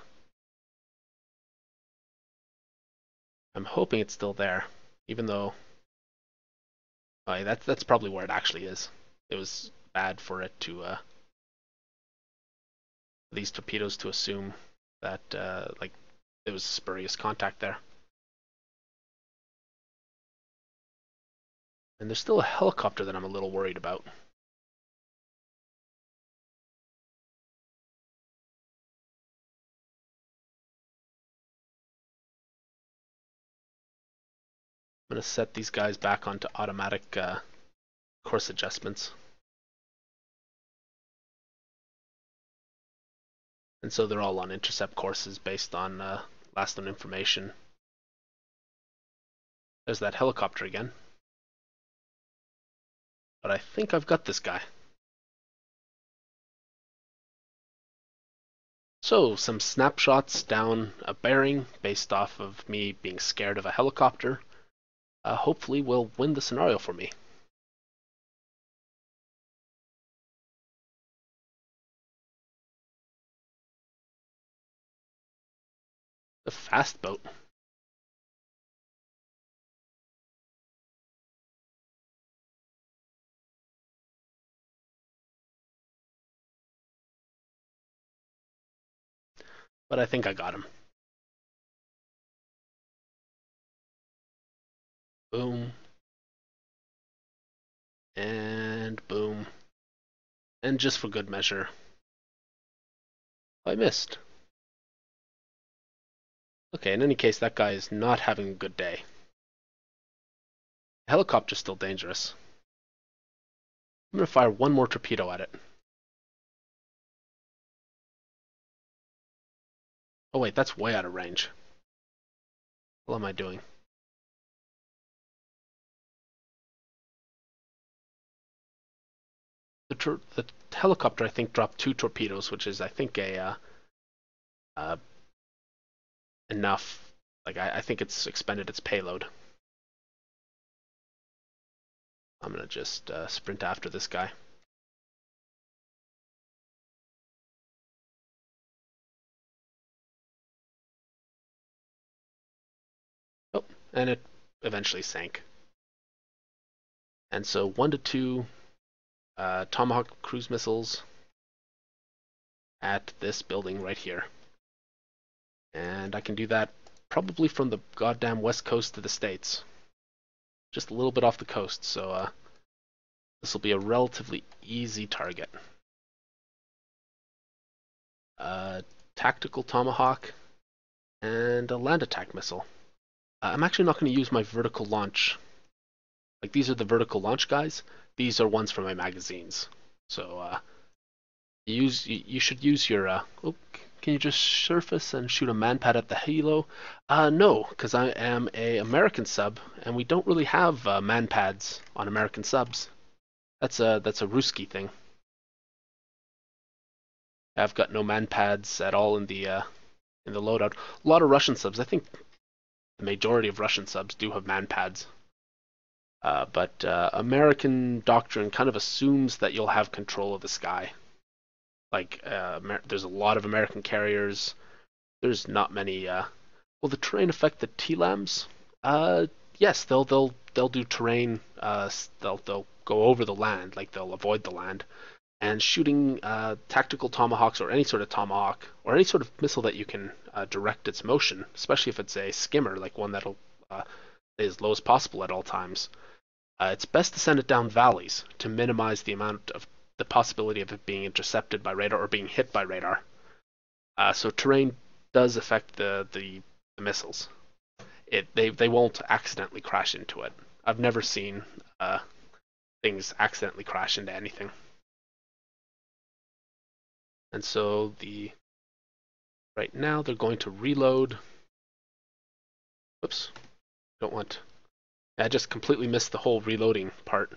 I'm hoping it's still there, even though uh, that's that's probably where it actually is. It was bad for it to uh, these torpedoes to assume that uh, like it was spurious contact there. And there's still a helicopter that I'm a little worried about. Going to set these guys back onto automatic uh, course adjustments. And so they're all on intercept courses based on uh, last known information. There's that helicopter again. But I think I've got this guy. So, some snapshots down a bearing based off of me being scared of a helicopter. Uh, hopefully will win the scenario for me. The fast boat. But I think I got him. Boom. And boom. And just for good measure, I missed. Okay, in any case, that guy is not having a good day. The helicopter's still dangerous. I'm going to fire one more torpedo at it. Oh wait, that's way out of range. What am I doing? The, the helicopter, I think, dropped two torpedoes, which is, I think, a uh, uh, enough. Like, I, I think it's expended its payload. I'm gonna just uh, sprint after this guy. Oh, and it eventually sank. And so one to two uh, Tomahawk cruise missiles at this building right here. And I can do that probably from the goddamn west coast of the States. Just a little bit off the coast, so uh, this will be a relatively easy target. Tactical Tomahawk and a land attack missile. Uh, I'm actually not going to use my vertical launch. Like these are the vertical launch guys. These are ones from my magazines. So uh, use you, should use your. Uh, oh, can you just surface and shoot a manpad at the helo? Uh, no, because I am a American sub, and we don't really have uh, manpads on American subs. That's a that's a Ruski thing. I've got no manpads at all in the uh, in the loadout. A lot of Russian subs. I think the majority of Russian subs do have manpads. Uh, but uh, American doctrine kind of assumes that you'll have control of the sky. Like, uh, Amer- there's a lot of American carriers. There's not many. Uh, will the terrain affect the TLAMs? Uh, yes, they'll they'll they'll do terrain. Uh, they'll they'll go over the land, like they'll avoid the land. And shooting tactical tomahawks or any sort of tomahawk or any sort of missile that you can direct its motion, especially if it's a skimmer, like one that'll stay as low as possible at all times uh, it's best to send it down valleys to minimize the amount of the possibility of it being intercepted by radar or being hit by radar. Uh, so terrain does affect the, the, the missiles. It they they won't accidentally crash into it. I've never seen uh, things accidentally crash into anything. And so the right now they're going to reload. Oops, don't want I just completely missed the whole reloading part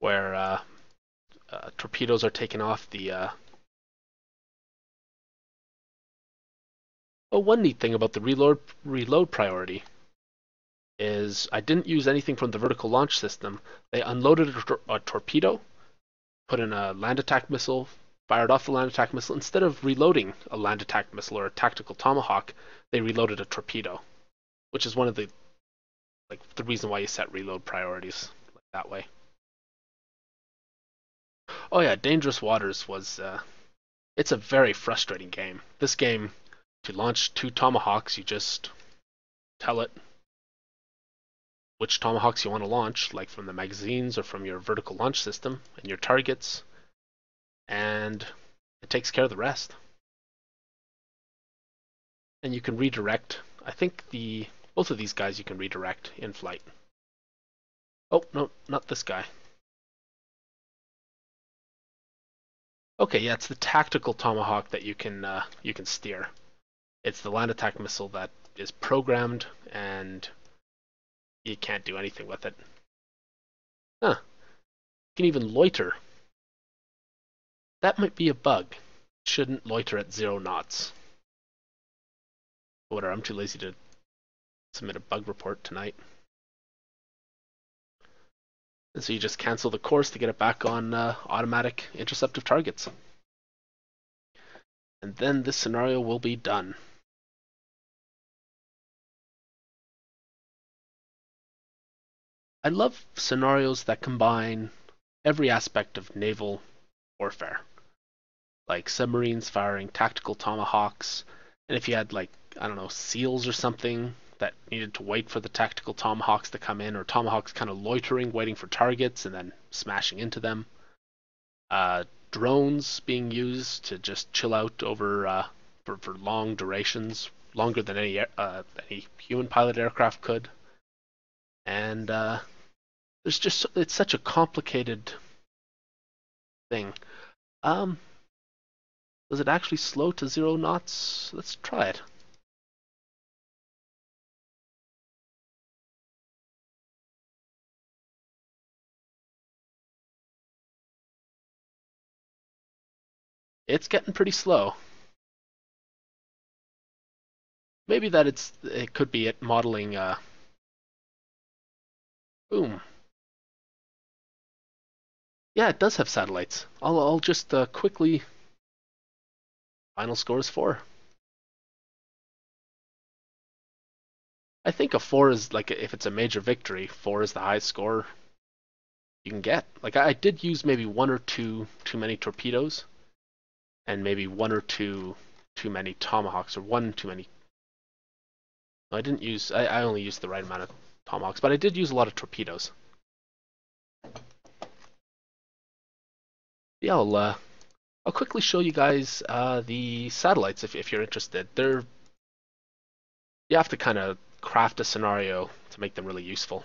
where uh, uh, torpedoes are taken off the. Uh... Oh, one neat thing about the reload reload priority is I didn't use anything from the vertical launch system. They unloaded a, tor a torpedo, put in a land attack missile, fired off the land attack missile. Instead of reloading a land attack missile or a tactical tomahawk, they reloaded a torpedo, which is one of the like the reason why you set reload priorities like that way. Oh yeah, Dangerous Waters was uh, it's a very frustrating game. This game, to launch two tomahawks, you just tell it which tomahawks you want to launch, like from the magazines or from your vertical launch system and your targets, and it takes care of the rest. And you can redirect. I think the Both of these guys you can redirect in flight. Oh, no, not this guy. Okay, yeah, it's the tactical tomahawk that you can uh, you can steer. It's the land attack missile that is programmed and you can't do anything with it. Huh. You can even loiter. That might be a bug. Shouldn't loiter at zero knots. Whatever, I'm too lazy to submit a bug report tonight. And so you just cancel the course to get it back on uh, automatic interceptive targets. And then this scenario will be done. I love scenarios that combine every aspect of naval warfare. Like submarines firing tactical tomahawks, and if you had like, I don't know, SEALs or something that needed to wait for the tactical tomahawks to come in, or tomahawks kind of loitering, waiting for targets and then smashing into them. Uh, drones being used to just chill out over uh, for, for long durations, longer than any uh, any human pilot aircraft could. And uh, there's just it's such a complicated thing. Um, does it actually slow to zero knots? Let's try it. It's getting pretty slow. Maybe that it's it could be it modeling uh boom. Yeah, it does have satellites. I'll I'll just uh, quickly final score is 4. I think a 4 is like if it's a major victory, 4 is the highest score you can get. Like I did use maybe one or two too many torpedoes and maybe one or two too many tomahawks or one too many. I didn't use. I, I only used the right amount of tomahawks, but I did use a lot of torpedoes. Yeah, I'll uh, I'll quickly show you guys uh, the satellites if if you're interested. They're you have to kind of craft a scenario to make them really useful.